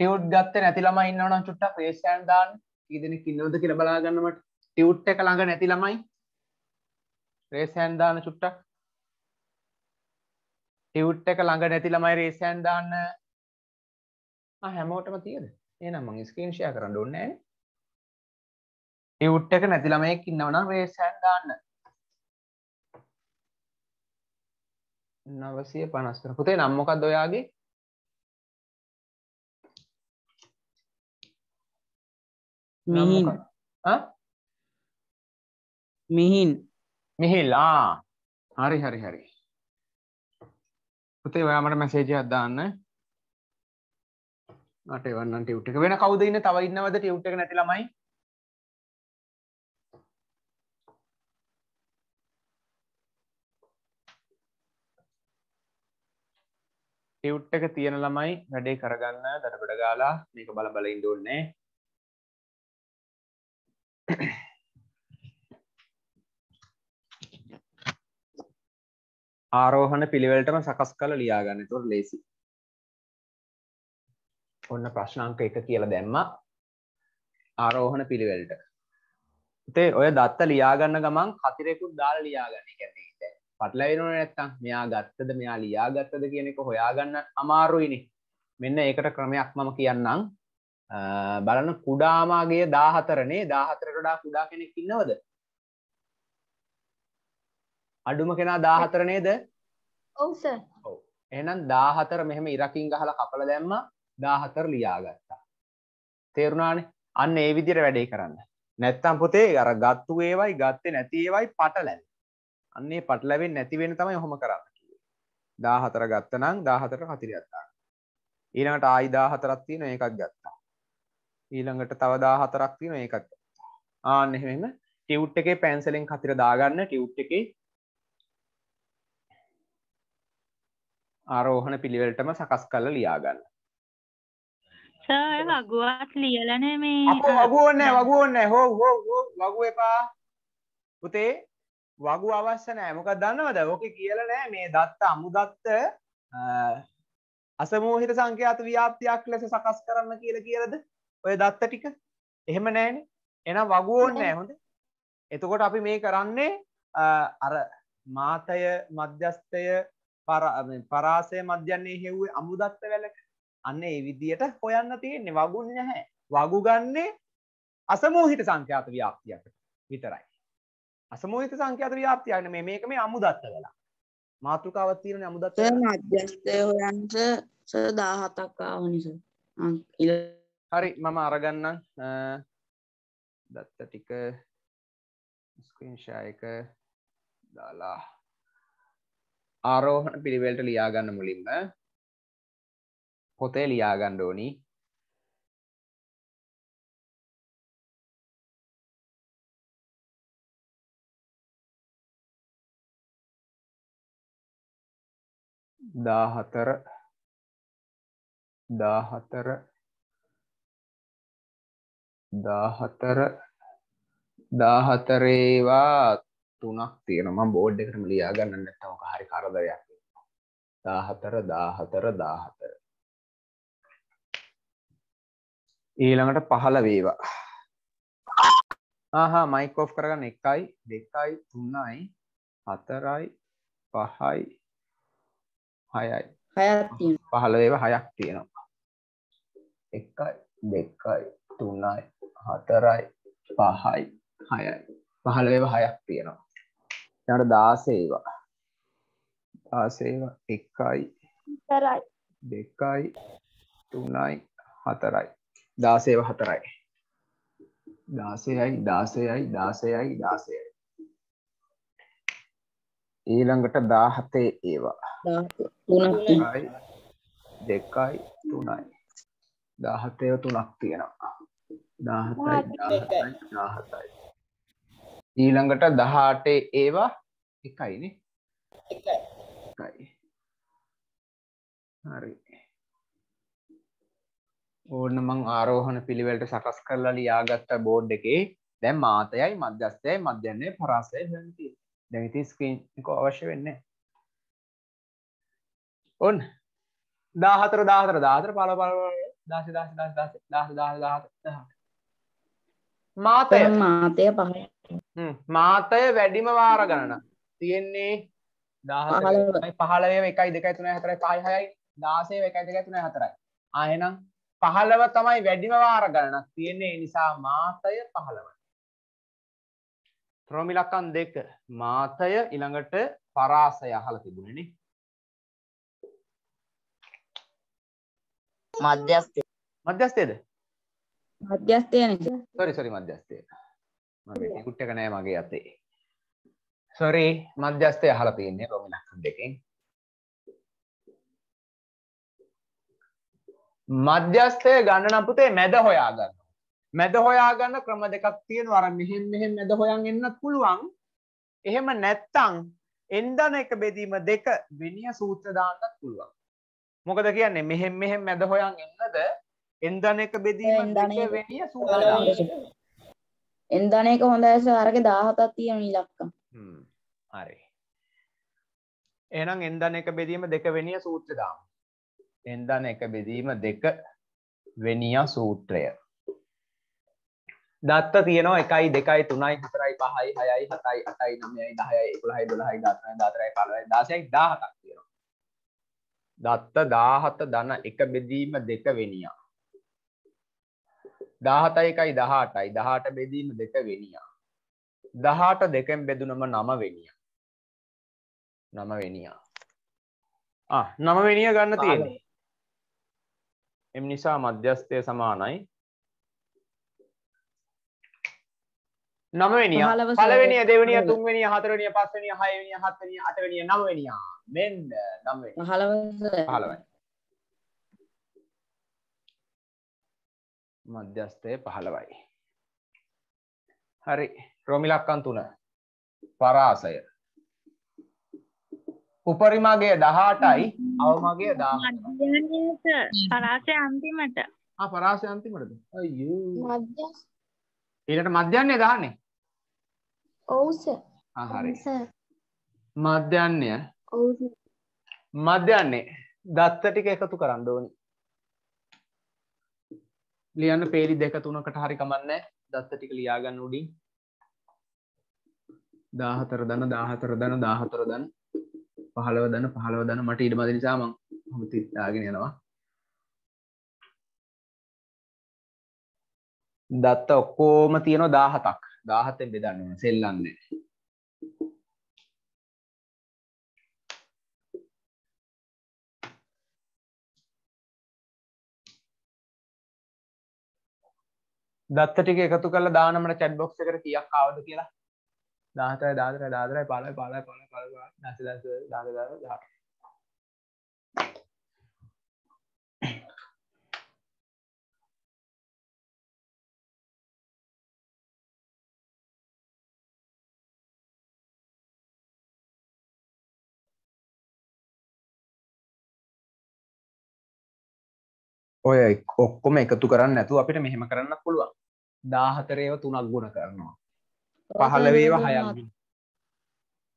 ටියුට් ගත්තේ නැති ළමයි ඉන්නවනම් චුට්ටක් රේස් හෑන්ඩ් දාන්න. කී දෙනෙක් ඉන්නවද කියලා බලා ගන්න මට. ටියුට් එක ළඟ නැති ළමයි රේස් හෑන්ඩ් දාන්න චුට්ටක්. ටියුට් එක ළඟ නැති ළමයි රේස් හෑන්ඩ් දාන්න. ආ හැමෝටම තියෙද? එහෙනම් මම ස්ක්‍රීන් ෂෙයා කරන්න ඕනේ නෑනේ. ටියුට් එක නැති ළමයෙක් ඉන්නවනම් රේස් හෑන්ඩ් දාන්න. 950 පුතේ නම මොකක්ද ඔයාගේ? නම මිහින්. මිහින්. මිහිල් ආ. හරි හරි හරි. පුතේ ඔයා මට මැසේජ් එකක් දාන්න. මට එවන්නම් ටියුට් එක. වෙන කවුද ඉන්නේ? තව ඉන්නවද ටියුට් එක නැති ළමයි? ටියුට් එක තියෙන ළමයි වැඩේ කරගන්න දඩබඩ ගාලා මේක බල බල ඉන්න ඕනේ ආරෝහණ පිළිවෙලටම සකස් කළ ලියාගන්න. තුර ලේසි. ඔන්න ප්‍රශ්නාංක එක කියලා දැම්ම. ආරෝහණ පිළිවෙලට. තේ ඔය දත්ත ලියාගන්න ගමන් කතිරෙකුත් දාලා ලියාගන්න. කැන්නේ පටලවෙනව නැත්තම් මෙයා ගත්තද මෙයා ලියා ගත්තද කියන එක හොයාගන්න අමාරුයිනේ. මෙන්න ඒකට ක්‍රමයක් මම කියන්නම්. බලන්න කුඩාමාගේ 14 නේ 14ට වඩා කුඩා කෙනෙක් ඉන්නවද? අඩුම කෙනා 14 නේද? ඔව් සර් එහෙනම් 14 මෙහෙම ඉරකින් ගහලා කපලා දැම්මා 14 ලියාගත්තා. තේරුණානේ? අන්න ඒ විදිහට වැඩේ කරන්න. නැත්තම් පුතේ අර ගත්තු ඒවයි ගත්තේ නැති ඒවයි පටලැවෙන. අන්න ඒ පටලැවෙන්නේ නැති වෙන තමයි ඔහොම කරන්න කිව්වේ. 14 ගත්තා නම් 14ට කතිරියක් දාන්න. ඊළඟට ආයි 14ක් තියෙනවා ඒකත් ගත්තා. ඊළඟට තව 14ක් තියෙනවා ඒකත් ගත්තා. ආන්න එහෙම ටියුට් එකේ පැන්සලෙන් කතිර දාගන්න ටියුට් එකේ ආරෝහණ පිළිවෙලටම සකස් කරලා ලියාගන්න. වගුවත් ලියලනේ මේ අපෝ වගු ඕනේ වගු ඕනේ හෝ හෝ හෝ වගු එපා. පුතේ වගු අවශ්‍ය නැහැ. මොකක්ද දන්නවද? ඕකේ කියලා නැහැ මේ දත්ත අමුදත්ත අසමෝහිත සංඛ්‍යාත ව්‍යාප්තියක් ලෙස සකස් කරන්න කියලා කියලාද? ඔය දත්ත ටික. එහෙම නැහැනේ. එහෙනම් වගු ඕනේ නැහැ හොඳ. එතකොට අපි මේ කරන්නේ අර මාතය මධ්‍යස්ථය පරාසය මධ්‍යන්නේ හෙව්වේ අමුදත්ත වැලක. අන්න ඒ විදියට හොයන්න තියෙන්නේ වගුන් නැහැ. වගු ගන්නේ අසමෝහිත සංඛ්‍යාත ව්‍යාප්තියකට විතරයි. අසමෝහිත සංඛ්‍යාත ව්‍යාප්තියක් නෙමෙයි මේක මේ අමුදත්ත වෙලා. මාතෘකාවක් තියෙන අමුදත්ත හොයන්ට සර් 17ක් ආවනේ සර් හරි මම අරගන්නම්. දත්ත ටික ස්ක්‍රීන් ෂෙයා එක දාලා ආරෝහණ පිළිවෙලට ලියාගන්න මුලින්ම. පොතේ ලියාගන්න ඕනි. දාහතර දාහතර දාහතර දාහතරේවා තුනක් තියෙනවා. මම බෝඩ් එකටම ලියා ගන්න නැත්නම් ඔක හරි කරදරයක්. 14 14 14 ඊළඟට 15 වේවා. ආහා මයික් ඔෆ් කරගන්න. 1යි 2යි 3යි 4යි 5යි 6යි 6ක් තියෙනවා. 15 වේවා 6ක් තියෙනවා. 1යි 2යි 3යි 4යි 5යි 6යි 15 වේවා 6ක් තියෙනවා. ඊට 16 ඒවා. 16 ඒවා 1යි කරයි 2යි 3යි 4යි 16 ඒවා 4යි 16යි 16යි 16යි 16යි ඊළඟට 17 ඒවා. 13ක් තියෙනවා. 1යි 2යි 3යි 17 ඒවා තුනක් තියෙනවා 17යි 17යි 17යි ඊළඟට 18 ඒවා එකයිනේ එකයි. හරි. ඕන්න මං ආරෝහණ පිළිවෙලට සකස් කරලා ලියාගත්ත බෝඩ් එකේ දැන් මාතයයි මධ්‍යස්ථයයි මධ්‍යන්නේ පරාසයයි හොයන්න තියෙන්නේ. දැන් ඉතින් ස්ක්‍රීන් එක අවශ්‍ය වෙන්නේ නැහැ. ඔන්න 14 14 14 පළ පළ 16 16 16 16 16 17 මාතය සර් මාතය. පහයි. හ්ම්, මාතය වැඩිම වාර ගණන. තියෙන්නේ පහළව. පහලව එකයි දෙකයි තුනයි හතරයි පහයි හයයි දාසේ එකයි දෙකයි තුනයි හතරයි. ආයනම් පහළව තමයි වැඩිම වාර ගණනක් තියෙන්නේ. ඒ නිසා මාතය පහළව ක්‍රමිලක්කන් දෙක. මාතය ඉළඟට පරාසය අහල තිබුණනේ මධ්‍යස්ථ මධ්‍යස්තේද මධ්‍යස්ථය නේද සොරි සොරි මධ්‍යස්තය මගේ කුට්ට එක නෑ මගේ අතේ සොරි මධ්‍යස්තය අහල තියන්නේ රොමිලක්කන් දෙකෙන්. මධ්‍යස්ථය ගන්න නපුතේ මැද හොයාගන්න. මැද හොයාගන්න ක්‍රම දෙකක් තියෙන අර මෙහෙම මෙහෙම මැද හොයන් එන්නත් පුළුවන්. එහෙම නැත්තං එන්දන එක බෙදීම දෙක වෙනිය සූත්‍ර දාන්නත් පුළුවන්. මොකද කියන්නේ? මෙහෙම මෙහෙම මැද හොයන් එන්නද එන්දන එක බෙදීම. වෙනිය සූත්‍ර දාන්න එන්දන එක හොඳයි සර් අරගේ 17ක් තියෙන ඉලක්කම්. හ්ම්, හරි. එහෙනම් එන්දන එක බෙදීම දෙක වෙනිය සූත්‍ර දාමු. එන්දන එක බෙදීම දෙක වෙනිය සූත්‍රය. දත්ත තියෙනවා එකයි දෙකයි තුනයි හතරයි පහයි හයයි හතයි අටයි නමයයි දහයයි එකුළහයි දොළහයි දත්නයි දාතරයි පලවයි දාසයයි දාහතක් තියෙනවා. දත්ත දාහත දන එක බෙදීම දෙක වෙනියා දාහතයි එකයි දහටයි දහට බෙදීම දෙක වෙනියා. දහට දෙකෙන් බෙදුනම නම වෙනිය. නම වෙනියා. ආ නම වෙනිය ගන්න තියෙන්නේ. එම නිසා මධ්‍යස්ථය සමානයි. නමවෙනිය පලවෙනිය දෙවනිය. තුන්වෙනිය හතරවනිය පස්වනිය හයවනිය හත්වනිය අටවනිය නවවෙනියා මෙන්න නම්වෙනි පහළව සර්. පහළවයි මධ්‍යස්ථය පහළවයි. හරි. රෝමිලක්කන් තුන. පරාසය. උපරිමගේ දහටයි අවමගේ දා පරාසය අන්තිමට. පරාසය අන්තිමටද? ඊට මධ්‍යන්නේ දාන්නේ? ඔව් සර් ආ, හරි. සර් මධ්‍යන්නය ඔව් සර් මධ්‍යන්නේ. දත්ත ටික එකතු කරන්න ඕනි ලියන්න පේලි දෙක තුනකට හරි කමන්නේ දත්ත ටික ලියාගන්න උඩින්. දාහතර දන දාහතර දන දාහතර දන. පහළව දන පහළව දන. මට ඉඩ මද නිසා මං හමුති දාගෙන යනවා. දත්ත ඔක්කෝම තියෙනවා දාහතක්. දාහතෙන් බෙදන්න ඕන සෙල්ලන්නේ දත්ත ටික එකතු කරලා දානමට චැට් බොක්ස් එකට කීයක් ආවද කියලා? 17යි 14යි 14යි 15යි 15යි 15යි 15යි 16 16 17 ඔය ඔක්කොම එකතු කරන්න නැතුව අපිට මෙහෙම කරන්න පුළුවන්. 14 ඒවා තුනක් ගුණ කරනවා. පහළවේව හයක්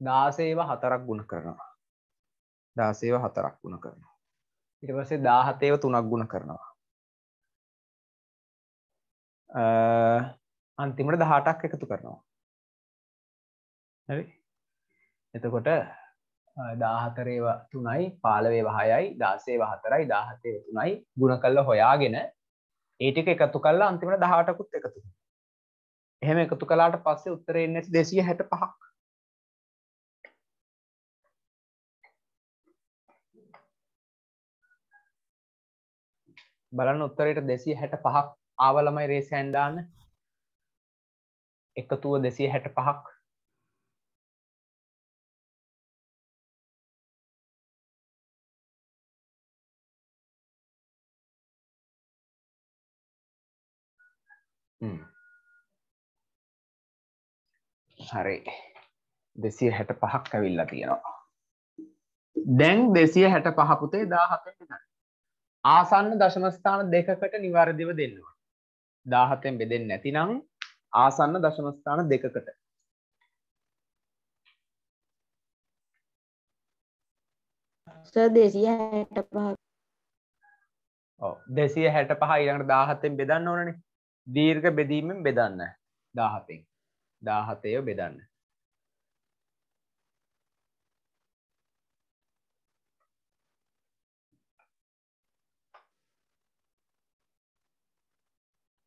දාසේව හතරක් ගුණ කරනවා. දාසේව හතරක් ගුණ කරනවා. ඉට පස්සේ දාහතේව තුනක් ගුණ කරනවා. අන්තිමට දහටක් එකතු කරනවා. හරි. එතකොට දාහතරේව තුනයි පාලවේව හයයි දාසේව හතරයි දාහතේ තුනයි ගුණ කල්ල හොයාගෙන ඒටික එකතු කල්ලා අන්තිමට දහටකුත් එකතු එහෙම එකතු කලාට පස්සේ උත්තරේ එන්නේ දෙසිය හැට පහක් බලන්න උත්තරයට දෙසිය හැට පහක් ආවලමයි රේස හැන්ඩාන්න එකතුව දෙසිය හැට පහක් හරි. දෙසිය හැට පහක් ඇවිල්ලා තියෙනවා. දැන් දෙසිය හැට පහපුතේ දාහතෙන් ආසන්න දශමස්ථාන දෙකකට නිවැරදිව දෙන්නවා. දාහතෙන් බෙදෙන් නැතිනම් ආසන්න දශමස්ථාන දෙකකට. සර් 265 දෙසිය හැට පහ ඊළඟට දාහතෙන් බෙදන්න ඕනනේ දීර්ඝ බෙදීමෙන් බෙදන්න. දාහතෙන්. දාහතය බෙදන්න.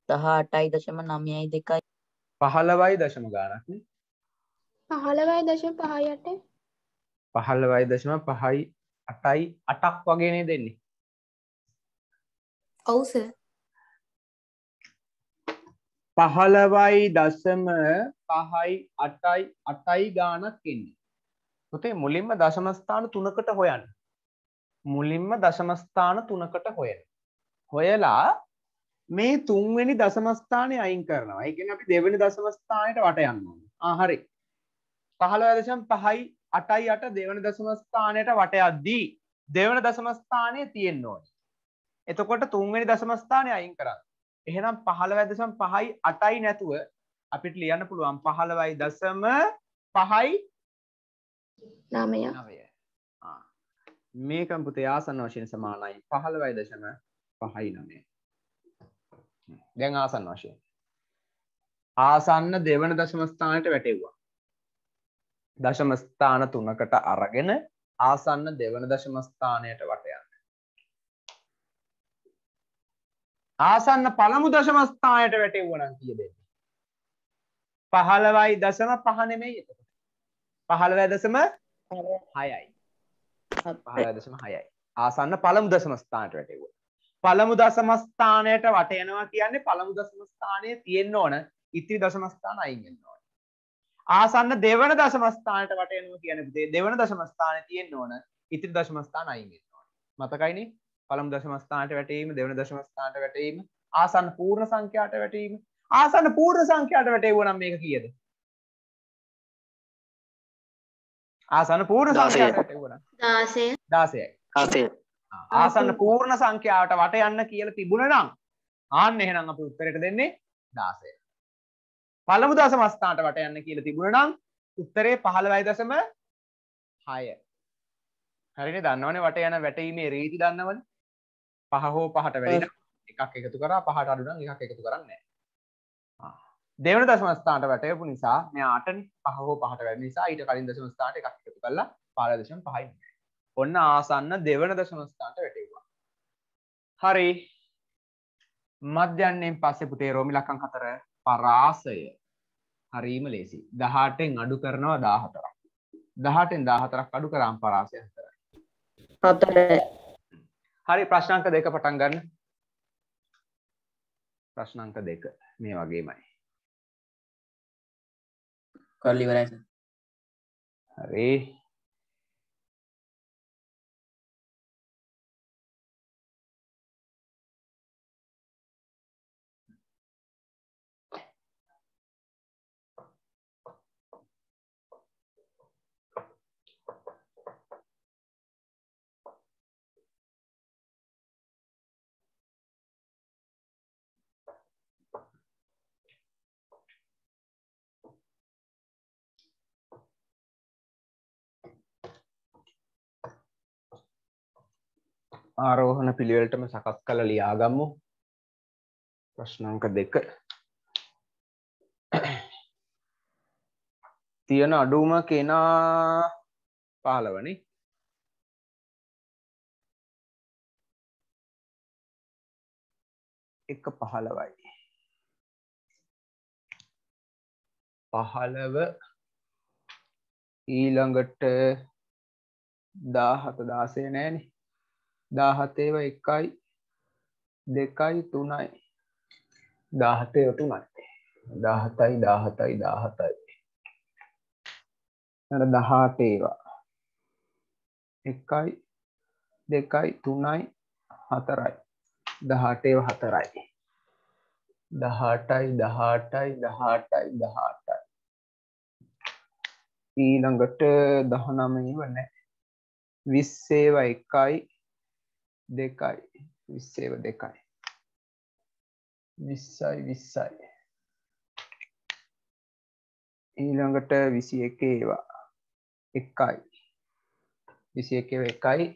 දහ අටයි දශම නමයයි දෙකයි. පහළවයි දශම ගානක්නේ පහළවයි දශම පහයට පහළවයි දශම පහයි අටයි අටක් වගේනේ දෙන්නේ ඔව් සර් පහළවයි දසම පහයි අටයි අටයි ගානක් එන්නේ. පුතේ මුලින්ම දශමස්ථාන තුනකට හොයන්න. මුලින්ම දශමස්ථාන තුනකට හොයන. හොයලා මේ තුන්වෙනි දශමස්ථානය අයින් කරනවා. ඒ කියන්නේ අපි දෙවෙනි දශමස්ථානයට වට යන්න ඕනේ ආ හරි. 15.5යි 8යි 8 දෙවෙනි දශමස්ථානයට වට යද්දී දෙවෙනි දශමස්ථානය තියෙන්න ඕනේ. එතකොට තුන්වෙනි දශමස්ථානය අයින් කරන්න. එහෙනම් 15.5යි 8යි නැතුව අපිට ලියන්න පුළුවන්. 15යි දශම 5යි නමය 9 ආ. මේකම පුතේ ආසන්න වශයෙන් සමානයි. 15යි දශම 5යි 9 දැන් ආසන්න වශයෙන්. ආසන්න දෙවන දශම ස්ථානයට වැටෙව්වා. දශම ස්ථාන තුනකට අරගෙන ආසන්න දෙවන දශම ස්ථානයට වට යන්න ආසන්න පළමු දශම ස්ථානයට වැටෙව්වනම් කීයද එන්නේ? 15යි දශම පහ නෙමෙයි එතකොට. 15 දශම 6යි. 15 දශම 6යි. ආසන්න පළමු දශම ස්ථානයට වැටෙව්වා. පළමු දශම ස්ථානයට වටයනවා කියන්නේ පළමු දශම ස්ථානයේ තියෙන්න ඕන ඉතිරි දශම ස්ථාන අයින් වෙන්න ඕන. ආසන්න දෙවන දශම ස්ථානයට වටයනවා කියන්නේ පුතේ දෙවන දශම ස්ථානයේ තියෙන්න ඕන ඉතිරි දශම ස්ථාන අයින් වෙන්න ඕන. මතකයිනේ? පළමු දශම ස්ථානයට වැටීම දෙවන දශම ස්ථානයට වැටීම ආසන්න පූර්ණ සංඛ්‍යාට වැටීම ආසන්න පූර්ණ සංඛ්‍යාට වැටෙව්වනම් මේක කීයද? ආසන්න පූර්ණ. සංඛ්‍යාට වැටෙව්වනම් 16 16යි. හතය ආසන්න පූර්ණ සංඛ්‍යාවට වට යන්න කියලා තිබුණ නම් ආන්න එහෙනම් අපි උත්තරයට දෙන්නේ 16. පළමු දශම ස්ථානට වට යන්න කියලා තිබුණ නම් උත්තරේ 15.6. හරිනේ දන්නවනේ වට යන වැටීමේ රීති දන්නවනේ. පහ හෝ පහට වැඩි එකක් එකතු කරා පහට අඩු නම් එකක් එකතු කරන්නේ. දෙවන දශම ස්ථානට වැටෙපු නිසා මෙයා 8නේ පහ හෝ පහට වැඩි නිසා ඊට කලින් දශම ස්ථානට එකක් එකතු කරලා 5.5යි. ඔන්න ආසන්න දෙවන දශම ස්ථානට වැටෙව්වා. හරි. මධ්‍යන්නයෙන් පස්සේ පුතේ රෝමි ලක්කම් හතර පරාසය. හරීම ලේසි. 18න් අඩු කරනවා 14ක්. 18න් 14ක් අඩු කරාම පරාසය හතරයි. හතරයි. හරි ප්‍රශ්නාංක දෙක පටන් ගන්න. ප්‍රශ්නාංක දෙක මේ වගේමයි. කල් ඉවරයි සර්. හරි. ආරෝහණ පිළිවෙලටම සකස් කළ ලියාගම්මු ප්‍රශ්නංක දෙක. තියෙන අඩුම කෙනා පාලවනි. එක පහළවයි. පහළව ඊළඟට දාහත දාසය නෑනේ. දාහතේව එකයි දෙකයි තුනයි. දාහතේව තුනයි දාහතයි දාහතයි දාහතයි අර දහටේවා එකයි දෙකයි තුනයි හතරයි. දහටේව හතරයි. දහටයි දහටයි දහටයි දහටයි ඊළඟට දහනමව නෑ. විස්සේව එකයි දෙකයි විස්සේව දෙකයි විස්සයි විස්සයි ඊළඟට විසි එක ඒවා එකයි විසි එකව එකයි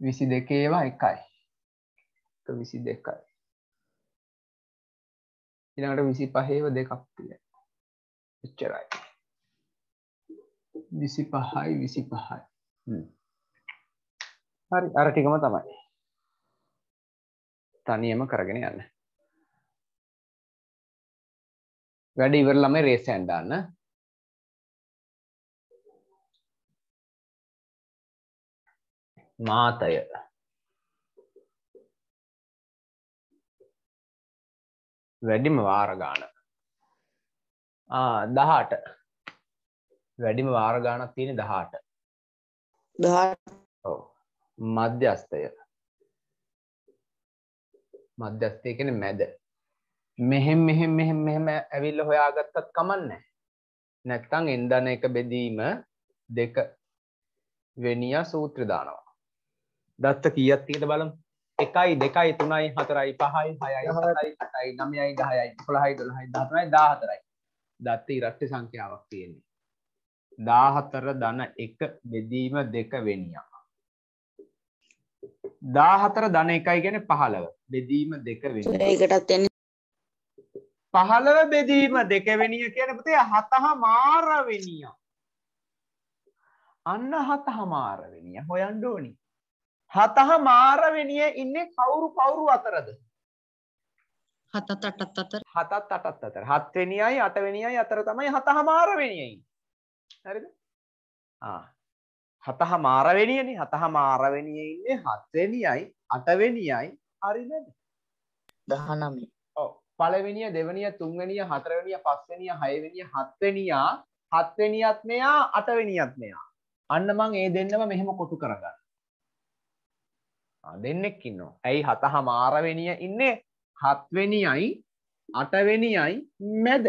විසි දෙකේවා එකයි。එක විසි දෙකයි ඊළඟට විසි පහේව දෙකක් තිය එච්චරයි. විසි පහයි විසි පහයි හ්ම්. හරි අර ටිකම තමයි. තනියම කරගෙන යන්න. වැඩ ඉවරලම රේස් ඇන්ඩන්න මාතය. වැඩිම වාරගාන දහට. වැඩිම වාරගානක් තියෙන දහට. දහට. ඔව් මධ්‍යස්ථය. මධ්‍යස්ථය කෙන මැද. මෙහෙම මෙහෙම මෙහෙම මෙහෙම ඇවිල්ල හොයාගත්තත් කමන්නේ නැත්තං එන්දන එක බෙදීම දෙක වෙනිය සූත්‍ර දානවා. දත්ත කීයක් තියෙද බලමු. එකයි දෙකයි තුනයි හතරයි පහයි හයයි හතයි අටයි නමයයි දහයයි කොළහයි දොළහයි දහතුනයි දාහතරයි. දත්ත ඉරක්්‍ය සංඛ්‍යාවක් තියෙන්නේ. දාහතර දන එක බෙදීම දෙක වෙනියා. දාහතර ධන එකයි ගැන පහළව. බෙදීම දෙක ඒකටත් එන්නේ. පහළව බෙදීම දෙකවෙනිය කියන පුතේ හතහ මාරවෙනිය අන්න හත හමාරවෙනිය හොයන්ඩෝනි හතහ මාරවෙනිය ඉන්නේ කවුරු කවුරු අතරද? හතත් අටත් අතර. හතත් අටත් අතර. හත්වෙනියයි අටවෙනියයි අතර තමයි හතහ මාරවෙනියයි හරිද? ආ හතහ මාරවෙනියනි හතහ මාරවෙනිය ඉන්නේ හත්වෙනියයි අටවෙනියයි හරිනද දහනමේ. ඔව්. පළවෙනිය දෙවනිය තුන්වෙනිය හතරවෙනිය පස්වෙනිය හයවෙනිය හත්වෙනියා හත්වෙනියත් මෙයා අටවෙනියත් මෙයා. අන්න මං ඒ දෙන්නම මෙහෙම කොටු කරගන්න. දෙන්නෙක් ඉන්නවා. ඇයි හතහ මාරවෙනිය ඉන්නේ? හත්වෙනියයි අටවෙනියයි මැද.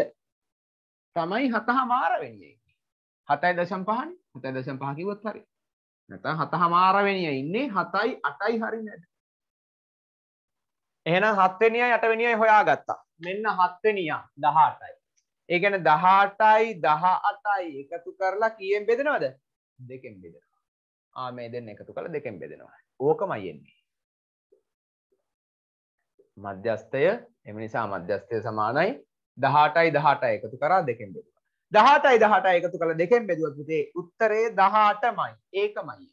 තමයි හතහ මාරවෙනිය හතයි දශම් පහනි හතයි දශම් පහ කිව්වොත් හරි. නැත්නම් හතහ මාරවෙනිය ඉන්නේ හතයි අටයි හරි මැද එහෙනම් හත්වෙනියයි අටවෙනියයි හොයාගත්තා. මෙන්න හත්වෙනියා දහ අටයි ඒ කියන්නේ දහ අටයි දහ අටයි එකතු කරලා කීයෙන් බෙදනවද? දෙකෙන් බෙදෙනවා. ආ මේ දෙන්න එකතු කරලා දෙකෙන් බෙදෙනවා. ඕකමයි එන්නේ. මධ්‍යස්ථය එම නිසා මධ්‍යස්ථය සමානයි. 18යි 18 එකතු කරා දෙකෙන් බෙදුවා 18යි 18 එකතු කරලා දෙකෙන් බෙදුවොත් පුතේ උත්තරේ 18මයි ඒකමයි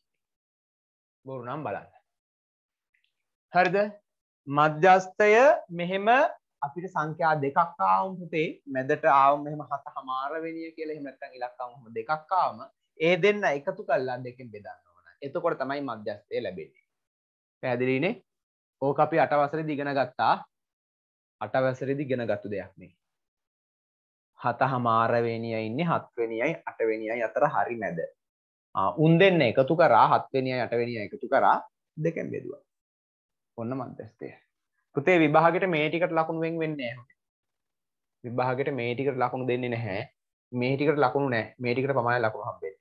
බොරු නම් බලන්න හරිද මධ්‍යස්ථය මෙහෙම අපිට සංඛ්‍යා දෙකක් ආවම පුතේ මැදට ආවම මෙහෙම හතහමාර වෙනිය කියලා එහෙම නැත්නම් ඉලක්ක ආවම දෙකක් ආවම ඒ දෙන්න එකතු කරලා දෙකෙන් බෙදන්න ඕන. එතකොට තමයි මධ්‍යස්ථය ලැබෙන්නේ. පැහැදිලිනේ? ඕක අපි අටවසරේදී ඉගෙන ගත්තා. අටවසරේදී ඉගෙන ගත්තු දෙයක් මේ. හතහමාර වෙනිය ඉන්නේ හත්වෙනියයි අටවෙනියයි අතර හරි මැද. ආ උන් දෙන්න එකතු කරා හත්වෙනියයි අටවෙනියයි එකතු කරා දෙකෙන් බෙදුවා. ඔන්න මධ්‍යස්ථය. පුතේ විභාගෙට මේ ටිකට ලකුණු වෙන් වෙන්නේ නැහැ. විභාගෙට මේ ටිකට ලකුණු දෙන්නේ නැහැ. මේ ටිකට ලකුණු නැහැ. මේ ටිකට පමණයි ලකුණු හම්බෙන්නේ.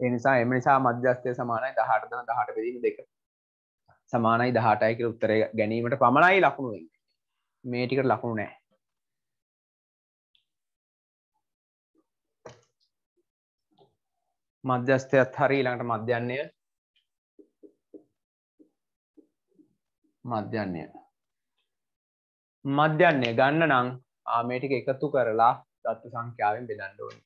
ඒ නිසා එම නිසා මධ්‍යස්ථය සමානයි 18 දන 18 බෙදීම දෙක. සමානයි 18යි කියලා උත්තරය ගැනීමට පමණයි ලකුණු වෙන්නේ. මේ ටිකට ලකුණු නැහැ. මධ්‍යස්ථයත් හරි ඊළඟට මධ්‍යන්නය. මධ්‍යන්නය. මධ්‍යන්නය ගන්න නම් මේ ටික එකතු කරලා දත්ත සංඛ්‍යාවෙන් බෙදන්න ඕනේ.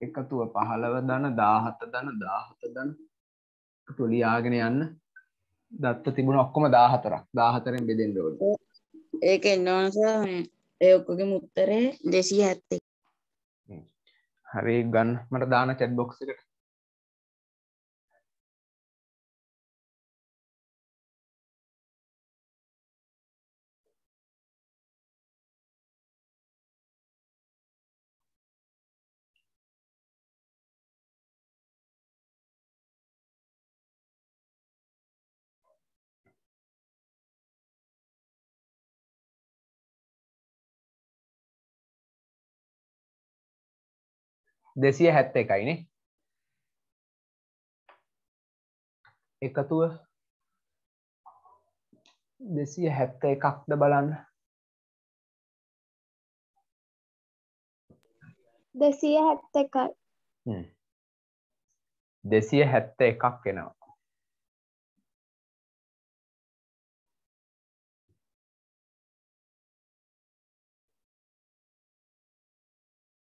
එකතුව 15 ධන 17 ධන 17 ධන තුලියාගෙන යන්න. දත්ත තිබුණ ඔක්කොම 14ක් 14න් බෙදෙන්න ඕනේ. ඒක එන්නවනස ඒ ඔක්කොගේ උත්තරේ දෙසිය ඇත්තේ හරි ගන්න. මට දාන චැට් බොක්ස් එකට. දෙසිය හැත්ත එකයිනේ එකතුව දෙසිය හැත්ත එකක්ද බලන්න. දෙසිය හැත්ත එකයි. දෙසිය හැත්ත එකක් එනවා.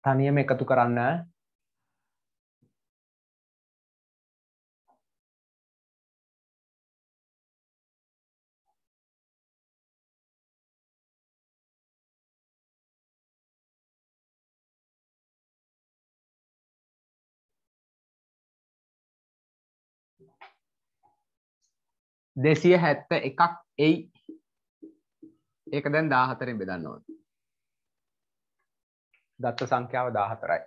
තනියම එකතු කරන්න දෙසිය හැත්ත එකක් එයි. ඒක දැන් දාහතරෙන් බෙදන්න ඕන. දත්ත සංඛ්‍යාව දාහතරයි.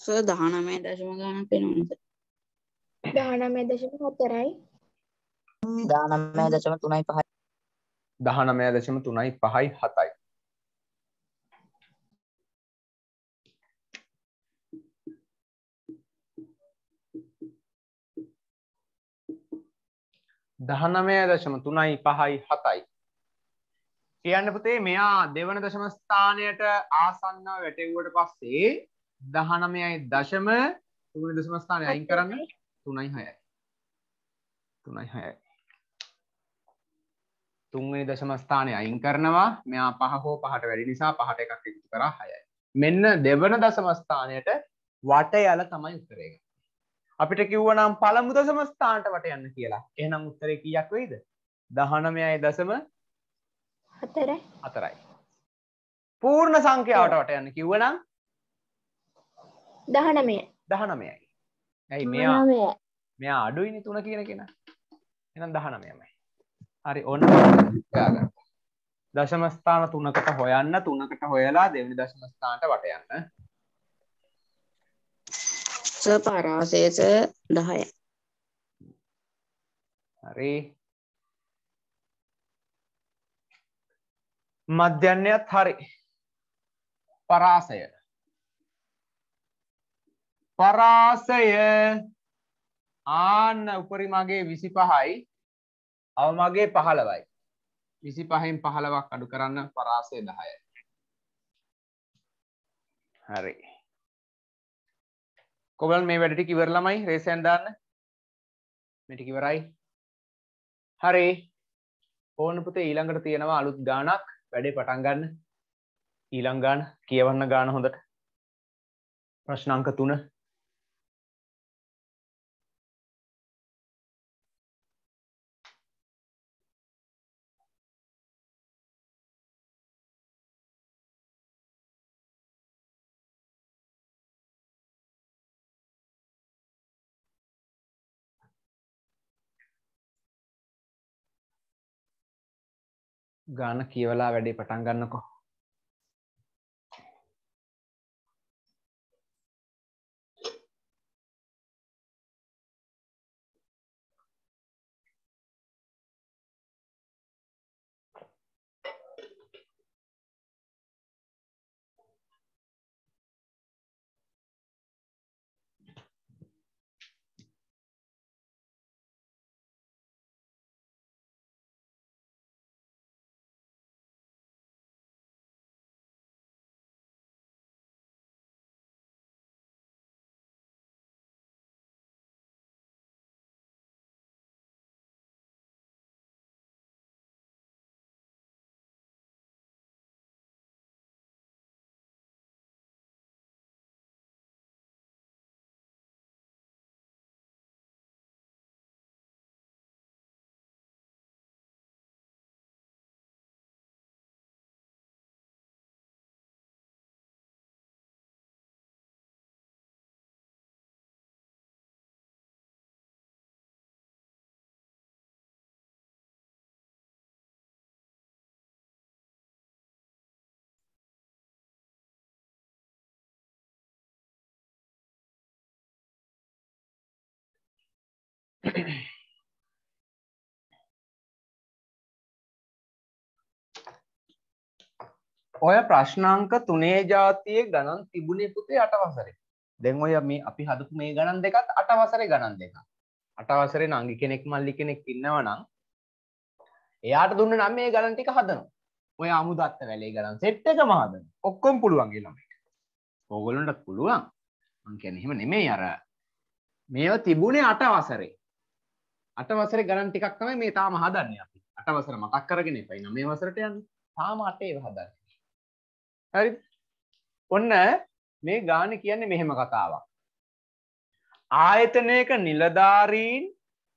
සර් 19 දශම ගණන් පෙනුනද දහනමය දශම හතරයි. දානමය දශම තුනයි පහයි දහනමය දශම තුනයි පහයි හතයි. දහනමය දශම තුනයි පහයි හතයි. කියන්න පුතේ මෙයා දෙවන දශම ස්ථානයට ආසන්න වැටෙව්වට පස්සේ දහනමයයි දශම තුන දශම ස්ථානය අයින් කරන්න තුනයි හයයි. තුනයි හයයි. තුන්වෙනි දශම ස්ථානය අයින් කරනවා. මෙයා පහ හෝ පහට වැඩි නිසා පහට එකක් එකතු කරා හයයි. මෙන්න දෙවන දශම ස්ථානයට වට යල තමයි උත්තරේ. අපිට කිව්වනම් පළමු දශම ස්ථානට වට යන්න කියලා. එහෙනම් උත්තරේ කීයක් වෙයිද? 19යි දශම හතරයි. හතරයි. පූර්ණ සංඛ්‍යාවට වට යන්න කිව්වනම්? දහනමය. 19යි ඇයි මෙයා මෙයා අඩුයිනි තුන කියන කෙන? එනම් දහනමයමයි හරි ඔන්න. දශමස්ථාන තුනකට හොයන්න තුනකට හොයලා දෙවනි දශමස්ථානට වට යන්න සර් පරාසයස 10යි. හරි. මධ්‍යන්නයත් හරි. පරාසය. පරාසය. ආන්න උපරිමගේ විසි පහයි අවමගේ පහළවයි. විසි පහෙන් පහළවක් අඩු කරන්න පරාසය දහය. හරි. කොබල් මේ වැඩටි කිවර ළමයි රේසයන් දාන්න. මෙටි කිවරයි හරි. ඕන පුතේ ඊළඟට තියෙනවා අලුත් ගානක් වැඩේ පටන් ගන්න. ඊළං ගාන කියවන්න ගාන හොඳට. ප්‍රශ්නංක තුන ගාන කියවලා වැඩේ පටන් ගන්නකො. ඔය ප්‍රශ්නාංක තුනේ ජාතියේ ගණන් තිබුණේ පුතේ අටවසරේ දැන් ඔය මේ අපි හදපු මේ ගණන් දෙකත් අටවසරේ ගණන් දෙක අටවසරේ නංගි කෙනෙක් මල්ලි කෙනෙක් ඉන්නවා නම් එයාට දුන්න නම් මේ ගණන් ටික හදනවා. ඔය අමුදත්ත වැලේ ගණන් සෙට් එකම හදන ඔක්කොම පුළුවන් ඒ ළමයිට ඕගොල්ලන්ට පුළුවන්. මං කියන්නේ එහෙම නෙමෙයි අර මේව තිබුණේ අටවසරේ අටවසරේ ගණන් ටිකක් තමයි මේ තාම හදන්නේ අපි. අටවසර මතක් කරගෙන එපයි නම මේ වසරට යන්නේ. තාම අටේ හදන්නේ. හරි ඔන්න මේ ගාන කියන්නේ මෙහෙම කතාවක්. ආයතනයක නිලධාරීන්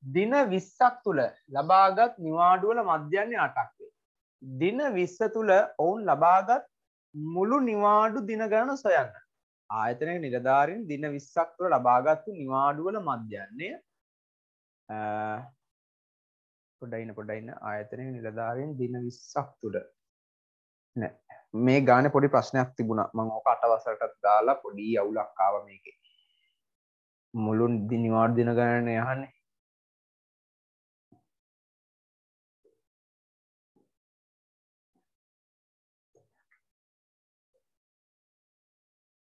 දින විස්සක් තුළ ලබාගත් නිවාඩුවල මධ්‍යන්නේ අටක් වේ දින විස්ස තුළ ඔවුන් ලබාගත් මුළු නිවාඩු දින ගණන සොයන්න. ආයතනය නිලධාරින් දින විස්සක් තුළ ලබාගත්තු නිවාඩුවල මධ්‍යන්නේ පොඩයින පොඩයින්න ආයතනය නිලධාරින් දින විස්සක් තුළ. මේ ගාන පොඩි ප්‍රශ්නයක් තිබුණ. මං ඕක අටවසරටත් දාලා පොඩි අවුලක්කාව මේක. මුළුන් දිනිවාඩ් දින ගණන යහන්නේ.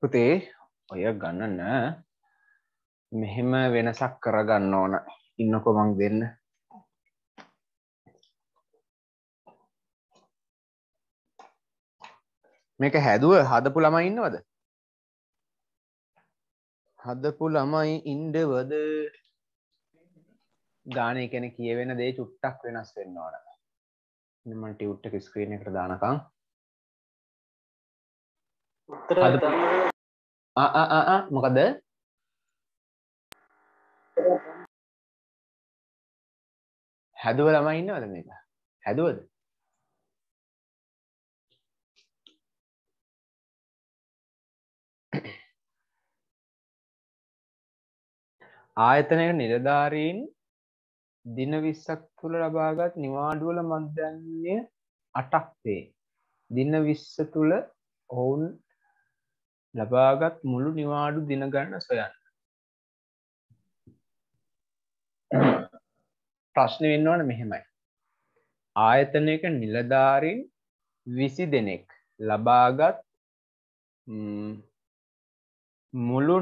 පුතේ ඔය ගණන මෙහෙම වෙනසක් කරගන්න ඕන. ඉන්නකො මං දෙන්න. මේක හැදුව හදපු ළමයි ඉන්නවද? හදපු ළමයි ඉන්ඩවද ගානය කෙන කියවෙන දේ චුට්ටක් වෙනස් වෙන්න ඕන. මම ටියුට් එක ස්ක්‍රීන් එකට ආ. මොකද හැදුව ළමයි ඉන්නවද මේක? හැදුවද? ආයතනයක නිලධාරීන් දින විස්සක් තුළ ලබාගත් නිවාඩුවල මධ්‍යන්නේ අටක් වේ. දින විස්ස තුළ ඔවුන් ලබාගත් මුළු නිවාඩු දින ගන්න සොයන්න. ප්‍රශ්න වෙන්න ඕන මෙහෙමයි. ආයතනයක නිලධාරින් විසි දෙනෙක් ලබාගත් මුළු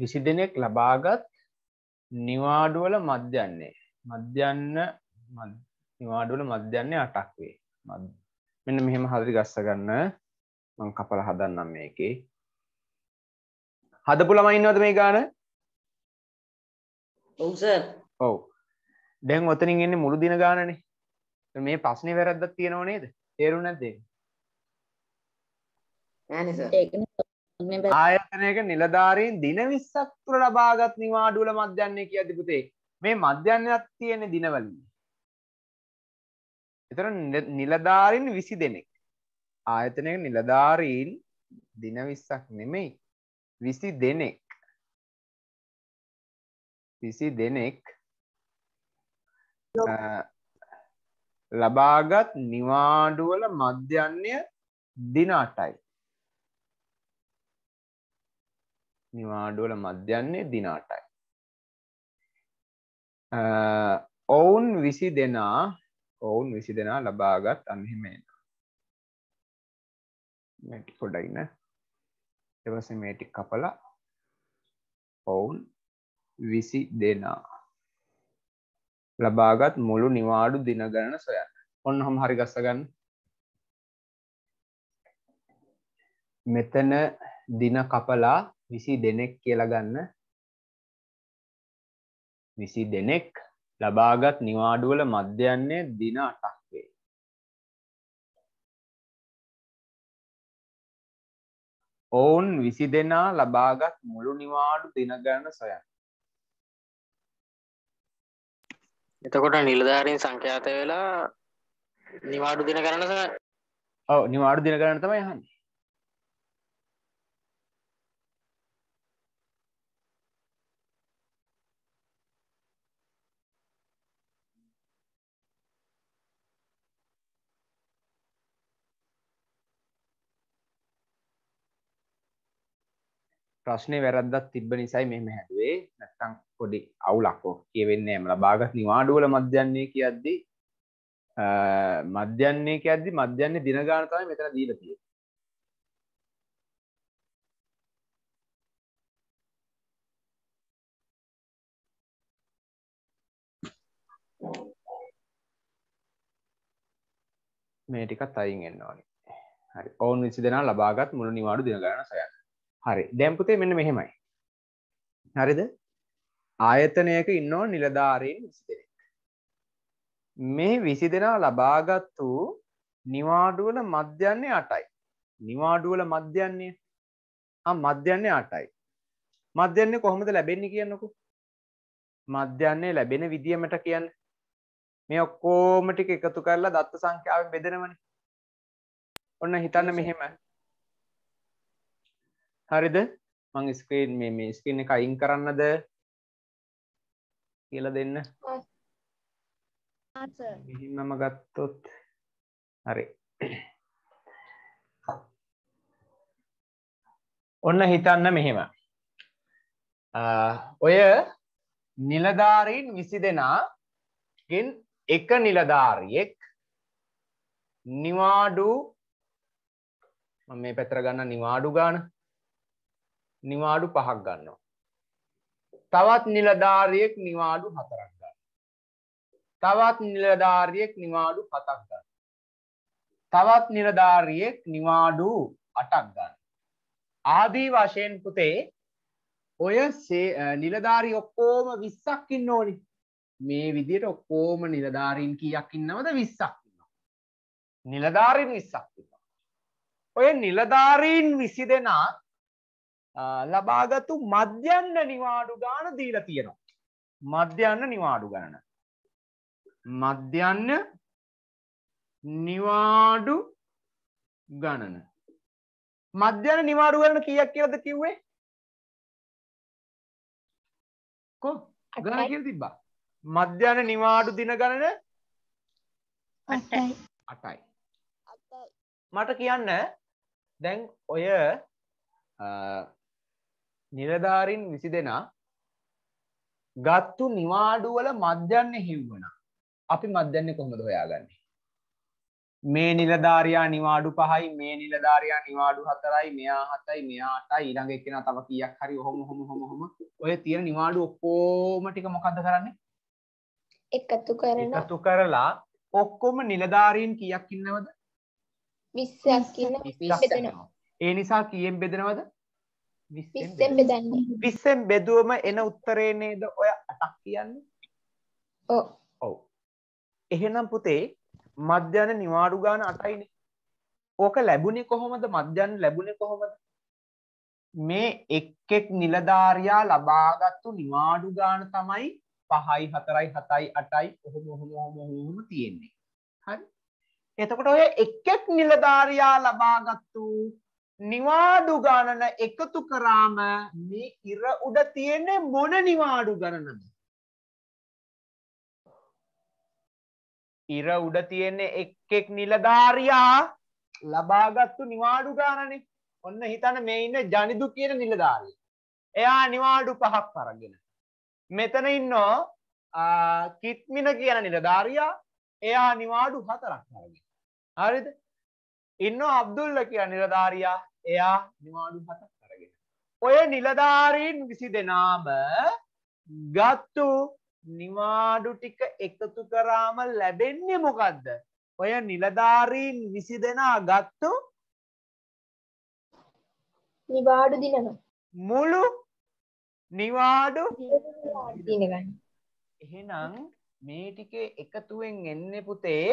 විසි දෙනෙක් ලබාගත් නිවාඩුවල මධ්‍යන්නේ. මධ්‍යන්න මධ්- නිවාඩුවල මධ්‍යන්නේ අටක් වේ. මෙන්න මෙහෙම හදරි ගස්ස ගන්න. මං කපල හදන්නම් මේකේ. හදපු ළමයි ඉන්නවද මේ ගාන? ඔව් සර්. ඔව් දැන් ඔතනින් එන්නේ මුළු දින ගානනේ. මේ ප්‍රශ්නේ වැරද්දක් තියෙනව නේද? තේරුම් නැද්ද ආයතනයක නිලධාරීන් දින 20ක් තුර ලබාගත් නිවාඩුවල මධ්‍යන්නේ කියද්දි පුතේ මේ මධ්‍යන්නයක් තියෙන දිනවලින්. නිල- නිලධාරීන් 20 දෙනෙක්. ආයතනයක නිලධාරීන් දින 20ක් නෙමෙයි. 20 දෙනෙක්. 20 දෙනෙක් ලබාගත් නිවාඩුවල මධ්‍යන්නය දින 8යි නිවාඩුවල මධ්‍යන්නේ දින 8යි අ, ඔවුන් විසි දෙනා ඔවුන් විසි දෙනා ලබාගත් අන්හෙමෙන් මැටි පොඩයින්න එවස මේටි කපලා ඔවුන් විසි දෙනා. ලබාගත් මුළු නිවාඩු දින ගණන සොයන්න. ඔන්න හොම හරි ගස්ස ගන්න. මෙතන දින කපලා විසි දෙනෙක් කියලා ගන්න. විසි දෙනෙක් ලබාගත් නිවාඩුවල මධ්‍යන්නේ දින අටක් වේ. ඔවුන් විසි දෙනා ලබාගත් මුළු නිවාඩු දින ගණන සොයන්න. එතකොට නිලධාරීන් සංඛ්‍යාත වෙලා නිවාඩු දින කරන ඔව නිවාඩු දින ගණන තමයි යහන්නේ ප්‍රශ්නය වැරද්දත් තිබ්බ නිසයි මෙම හැදුවේ. නැත්තං පොඩි අවුලක්කෝ කියවෙන්නේ එම ලබාගත් නිවාඩුවල මධ්‍යන්නේ කියද්දී මධ්‍යන්නේ කියද්දි මධ්‍යන්නේ දින ගාන තමයි මෙතන දීලා තියෙන්නේ. මේ ටිකත් අයින් එන්න ඕනේ. හරි. ඔවුන් විසි දෙනා ලබාගත් මුළු නිවාඩු දින ගාන සොයන්න හරි. දැන් පුතේ මෙන්න මෙහෙමයි. හරිද? ආයතනයක ඉන්නෝ නිලධාරීන් විසි දෙනෙක්. මේ විසි දෙනා ලබාගත්තු නිවාඩුවල මධ්‍යන්නේ අටයි. නිවාඩුවල මධ්‍යන්නේ? මධ්‍යන්නේ අටයි. මධ්‍යන්නේ කොහොමද ලැබෙන්නේ කියන්නකු? මධ්‍යන්නේ ලැබෙන විදිහමට කියන්න. මේ ඔක්කෝම ටික එකතු කරලා දත්ත සංඛ්‍යාවෙන් බෙදෙනවනේ. ඔන්න හිතන්න මෙහෙම හරිද? මං ස්ක්‍රීන් මේ මේ ස්ක්‍රීන් එක අයින් කරන්නද කියලා දෙන්න. මෙහිමම ගත්තොත් හරි. ඔන්න හිතන්න මෙහෙම. ඔය නිලධාරීන් විසි දෙනාගෙන් එක නිලධාරියෙක් නිවාඩු මම මේ පැතර ගන්න නිවාඩු ගාන නිවාඩු පහක් ගන්නවා. තවත් නිලධාරියෙක් නිවාඩු හතරක් ගන්න තවත් නිලධාරියෙක් නිවාඩු හතක් ගන්න තවත් නිලධාරියෙක් නිවාඩු අටක් ගන්න ආදී වශයෙන් පුතේ ඔය සේ- අ, නිලධාරි ඔක්කෝම විස්සක් ඉන්න ඕනි. මේ විදියට ඔක්කෝම නිලධාරීන් කීයක් ඉන්නවද? විස්සක් ඉන්නවා. නිලධාරීන් 20ක් තිබ්බා. ඔය නිලධාරීන් 20 දෙනා අ, ලබාගත්තු මධ්‍යන්න නිවාඩු ගාන දීලා තියෙනවා. මධ්‍යන්න නිවාඩු ගණන. මධ්‍යන්න නිවාඩු ගණන. මධ්‍යන නිවාඩු ගණන කීයක් කියලාද කිව්වේ? කො ගණන. කියලා තිබ්බා. මධ්‍යන නිවාඩු දින ගණන අටයි. 8යි. මට කියන්න දැන් ඔය අ, නිලධාරීන් 20 දෙනා ගත්තු නිවාඩු වල මධ්‍යන්නේ හිව්වනම් අපි මධ්‍යන්නේ කොහොමද හොයාගන්නේ? මේ නිලධාරියා නිවාඩු පහයි මේ නිලධාරියා නිවාඩු හතරයි මෙයා හතයි මෙයා අටයි ඊළඟ එක්කෙනා තව කීයක් හරි ඔහොම ඔහොම ඔහොම ඔහොම ඔය තියෙන නිවාඩු ඔක්කොම ටික මොකද්ද කරන්නේ? එකතු කරන එකතු කරලා ඔක්කොම නිලධාරීන් කීයක් ඉන්නවද? 20ක් ඉන්න 20ක් බෙදෙනවා. ඉන්නවා. ඒ නිසා කීයෙන් බෙදනවද? 20ෙන් 20ෙන් බෙදන්නේ. 20ෙන් බෙදුවම එන උත්තරේ නේද ඔය 8ක් කියන්නේ? ඔව්. ඔව්. එහෙනම් පුතේ මධ්‍යන නිවාඩු ගාන 8යිනේ. ඕක ලැබුණේ කොහොමද? මධ්‍යන ලැබුණේ කොහොමද? මේ එක් එක් නිලධාරියා ලබාගත්තු නිවාඩු ගාන තමයි 5යි 4යි 7යි 8යි ඔහොම ඔහොම ඔහොම ඔහොම තියෙන්නේ. හරි? එතකොට ඔය එක් එක් නිලධාරියා ලබාගත්තු නිවාඩු ගණන එකතු කරාම මේ ඉර උඩ තියෙන්නේ මොන නිවාඩු ගණනද? ඉර උඩ තියෙන්නේ එක් එක් නිලධාරියා ලබාගත්තු නිවාඩු ගානනේ. ඔන්න හිතන්න මේ ඉන්න ජනිදු කියන නිලධාරිය. එයා නිවාඩු පහක් අරගෙන. මෙතන ඉන්නෝ ආ, කිත්මින කියන නිලධාරියා එයා නිවාඩු හතරක් අරගෙන. හරිද? ඉන්නෝ අබ්දුල්ල කියන නිලධාරියා එයා නිවාඩු හතක් අරගෙන. ඔය නිලධාරීන් විසි දෙනාම ගත්තු නිවාඩු ටික එකතු කරාම ලැබෙන්නේ මොකක්ද? ඔය නිලධාරීන් විසි දෙනා ගත්තු නිවාඩු දිනනවා. මුළු නිවාඩු දින ගන්න. එහෙනම් මේ ටිකේ එකතුවෙන් එන්නේ පුතේ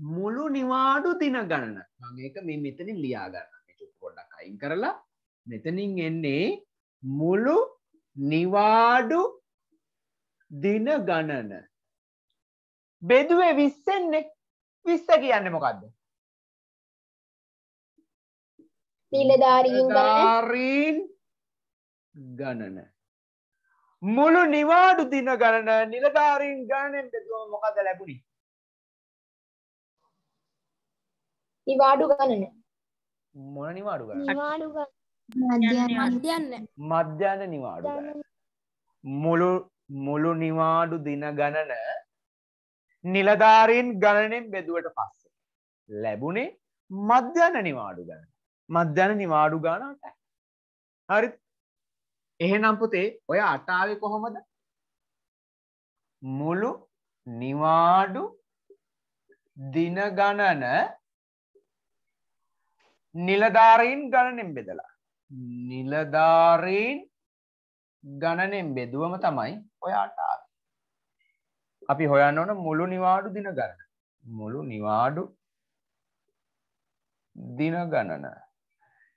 මුළු නිවාඩු දින ගණන. මම ඒක මේ මෙතනින් ලියා ගන්නම්. මේ චුට්ටු පොඩ්ඩක් අයින් කරලා මෙතනින් එන්නේ මුළු නිවාඩු දින ගණන. බෙදුවේ 20න්නේ 20 කියන්නේ ගණන නිලධාරීන් ගණන. මුළු නිවාඩු දින ගණන නිලධාරීන් ගණනෙන් බෙදුවම මොකද ලැබුණේ? නිවාඩු ගණන. මොන නිවාඩු ගණන? නිවාඩු මධ්‍යන්න. මධ්‍යන නිවාඩු ගණන. මුළු මුළු නිවාඩු දින ගණන නිලධාරීන් ගණනෙන් බෙදුවට පස්සේ ලැබුණේ මධ්‍යන නිවාඩු ගණන. මධ්‍යන නිවාඩු 8යි. හරිද? එහෙනම් පුතේ ඔය 8 ආවේ කොහොමද? මුළු නිවාඩු දින ගණන නිලධාරීන් ගණනෙන් බෙදලා නිලධාරීන් ගණනෙන් බෙදුවම තමයි ඔයාට. අපි හොයන්න ඕන මුළු නිවාඩු දින ගණන. මුළු නිවාඩු දින ගණන.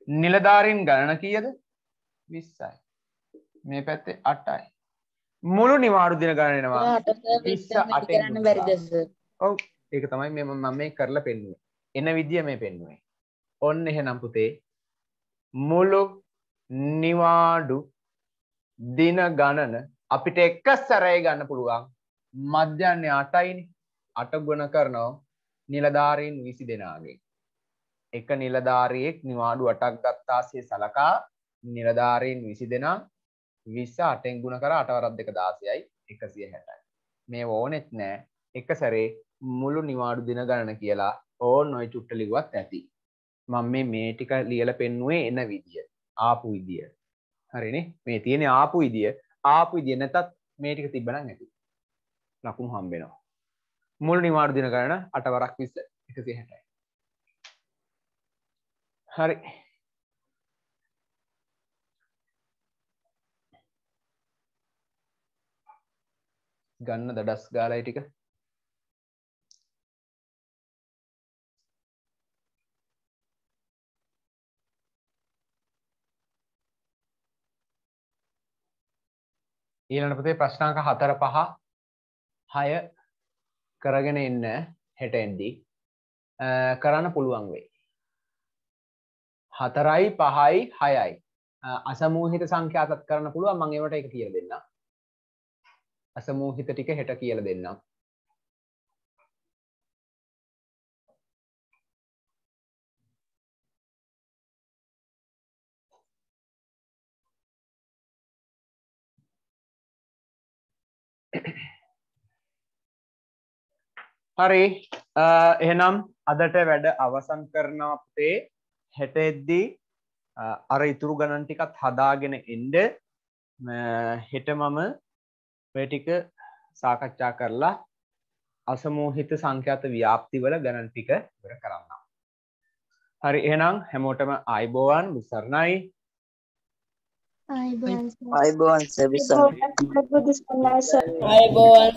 නිලධාරීන් ගණන කීයද? 20යි. මේ පැත්තේ 8යි. මුළු නිවාඩු දින ගණන එනවා. අටක විස්ස විස්ස වැඩි අටෙන් කරන්න බැරිද සර්? ඔව් ඒක තමයි මේ මම මේ කරලා පෙන්නුවේ. එන විදිය මේ පෙන්නුවේ. ඔන්න එහෙනම් පුතේ මුළු නිවාඩු දින ගණන අපිට එක සැරේ ගන්න පුළුවන් මධ්‍යන්නේ 8යිනේ 8 ගුණ කරනවා නිලධාරීන් 20 දෙනාගෙන්. එක නිලධාරියෙක් නිවාඩු 8ක් ගත්තාසේ සලකා නිලධාරීන් 20 දෙනා 20 8ෙන් ගුණ කර 8 වරක් දෙක 16යි 160යි. මේ ඕනෙත් නෑ එක සැරේ මුළු නිවාඩු දින ගණන කියලා ඕන් ඔය චුට්ට ලිව්වත් ඇති. මම මේ මේ ටික ලියලා පෙන්නුවේ එන විදිය. ආපු විදිය. හරිනේ? මේ තියෙන ආපු විදිය. ආපු විදිය නැතත් මේ ටික තිබ්බනම් ඇති. ලකුණු හම්බ වෙනවා. මුළු නිවාඩු දින ගණන 8 වරක් 20 160යි. හරි. ගන්න දඩස් ගාලයි ටික ඊළඟ පුතේ ප්‍රශ්නාංක 4 5 6 කරගෙන එන්න හෙට එද්දි අ, කරන්න පුළුවන් වෙයි. 4යි 5යි 6යි අසමූහිත සංඛ්‍යාතත් කරන්න පුළුවන් මම ඒවට එක කියලා දෙන්නම්. අසමූහිත ටික හෙට කියලා දෙන්නම්. හරි එහෙනම් අදට වැඩ අවසන් කරනවා පුතේ හෙට එද්දී අර ඉතුරු ගණන් ටිකත් හදාගෙන එන්න හෙට මම ඔය ටික සාකච්ඡා කරලා අසමෝහිත සංඛ්‍යාත ව්‍යාප්තිවල ගණන් ටික ඉවර කරන්නම්. හරි එහෙනම් හැමෝටම ආයිබෝවන් සර්. අයිබෝන් සරණයි සර්. අයබෝවන්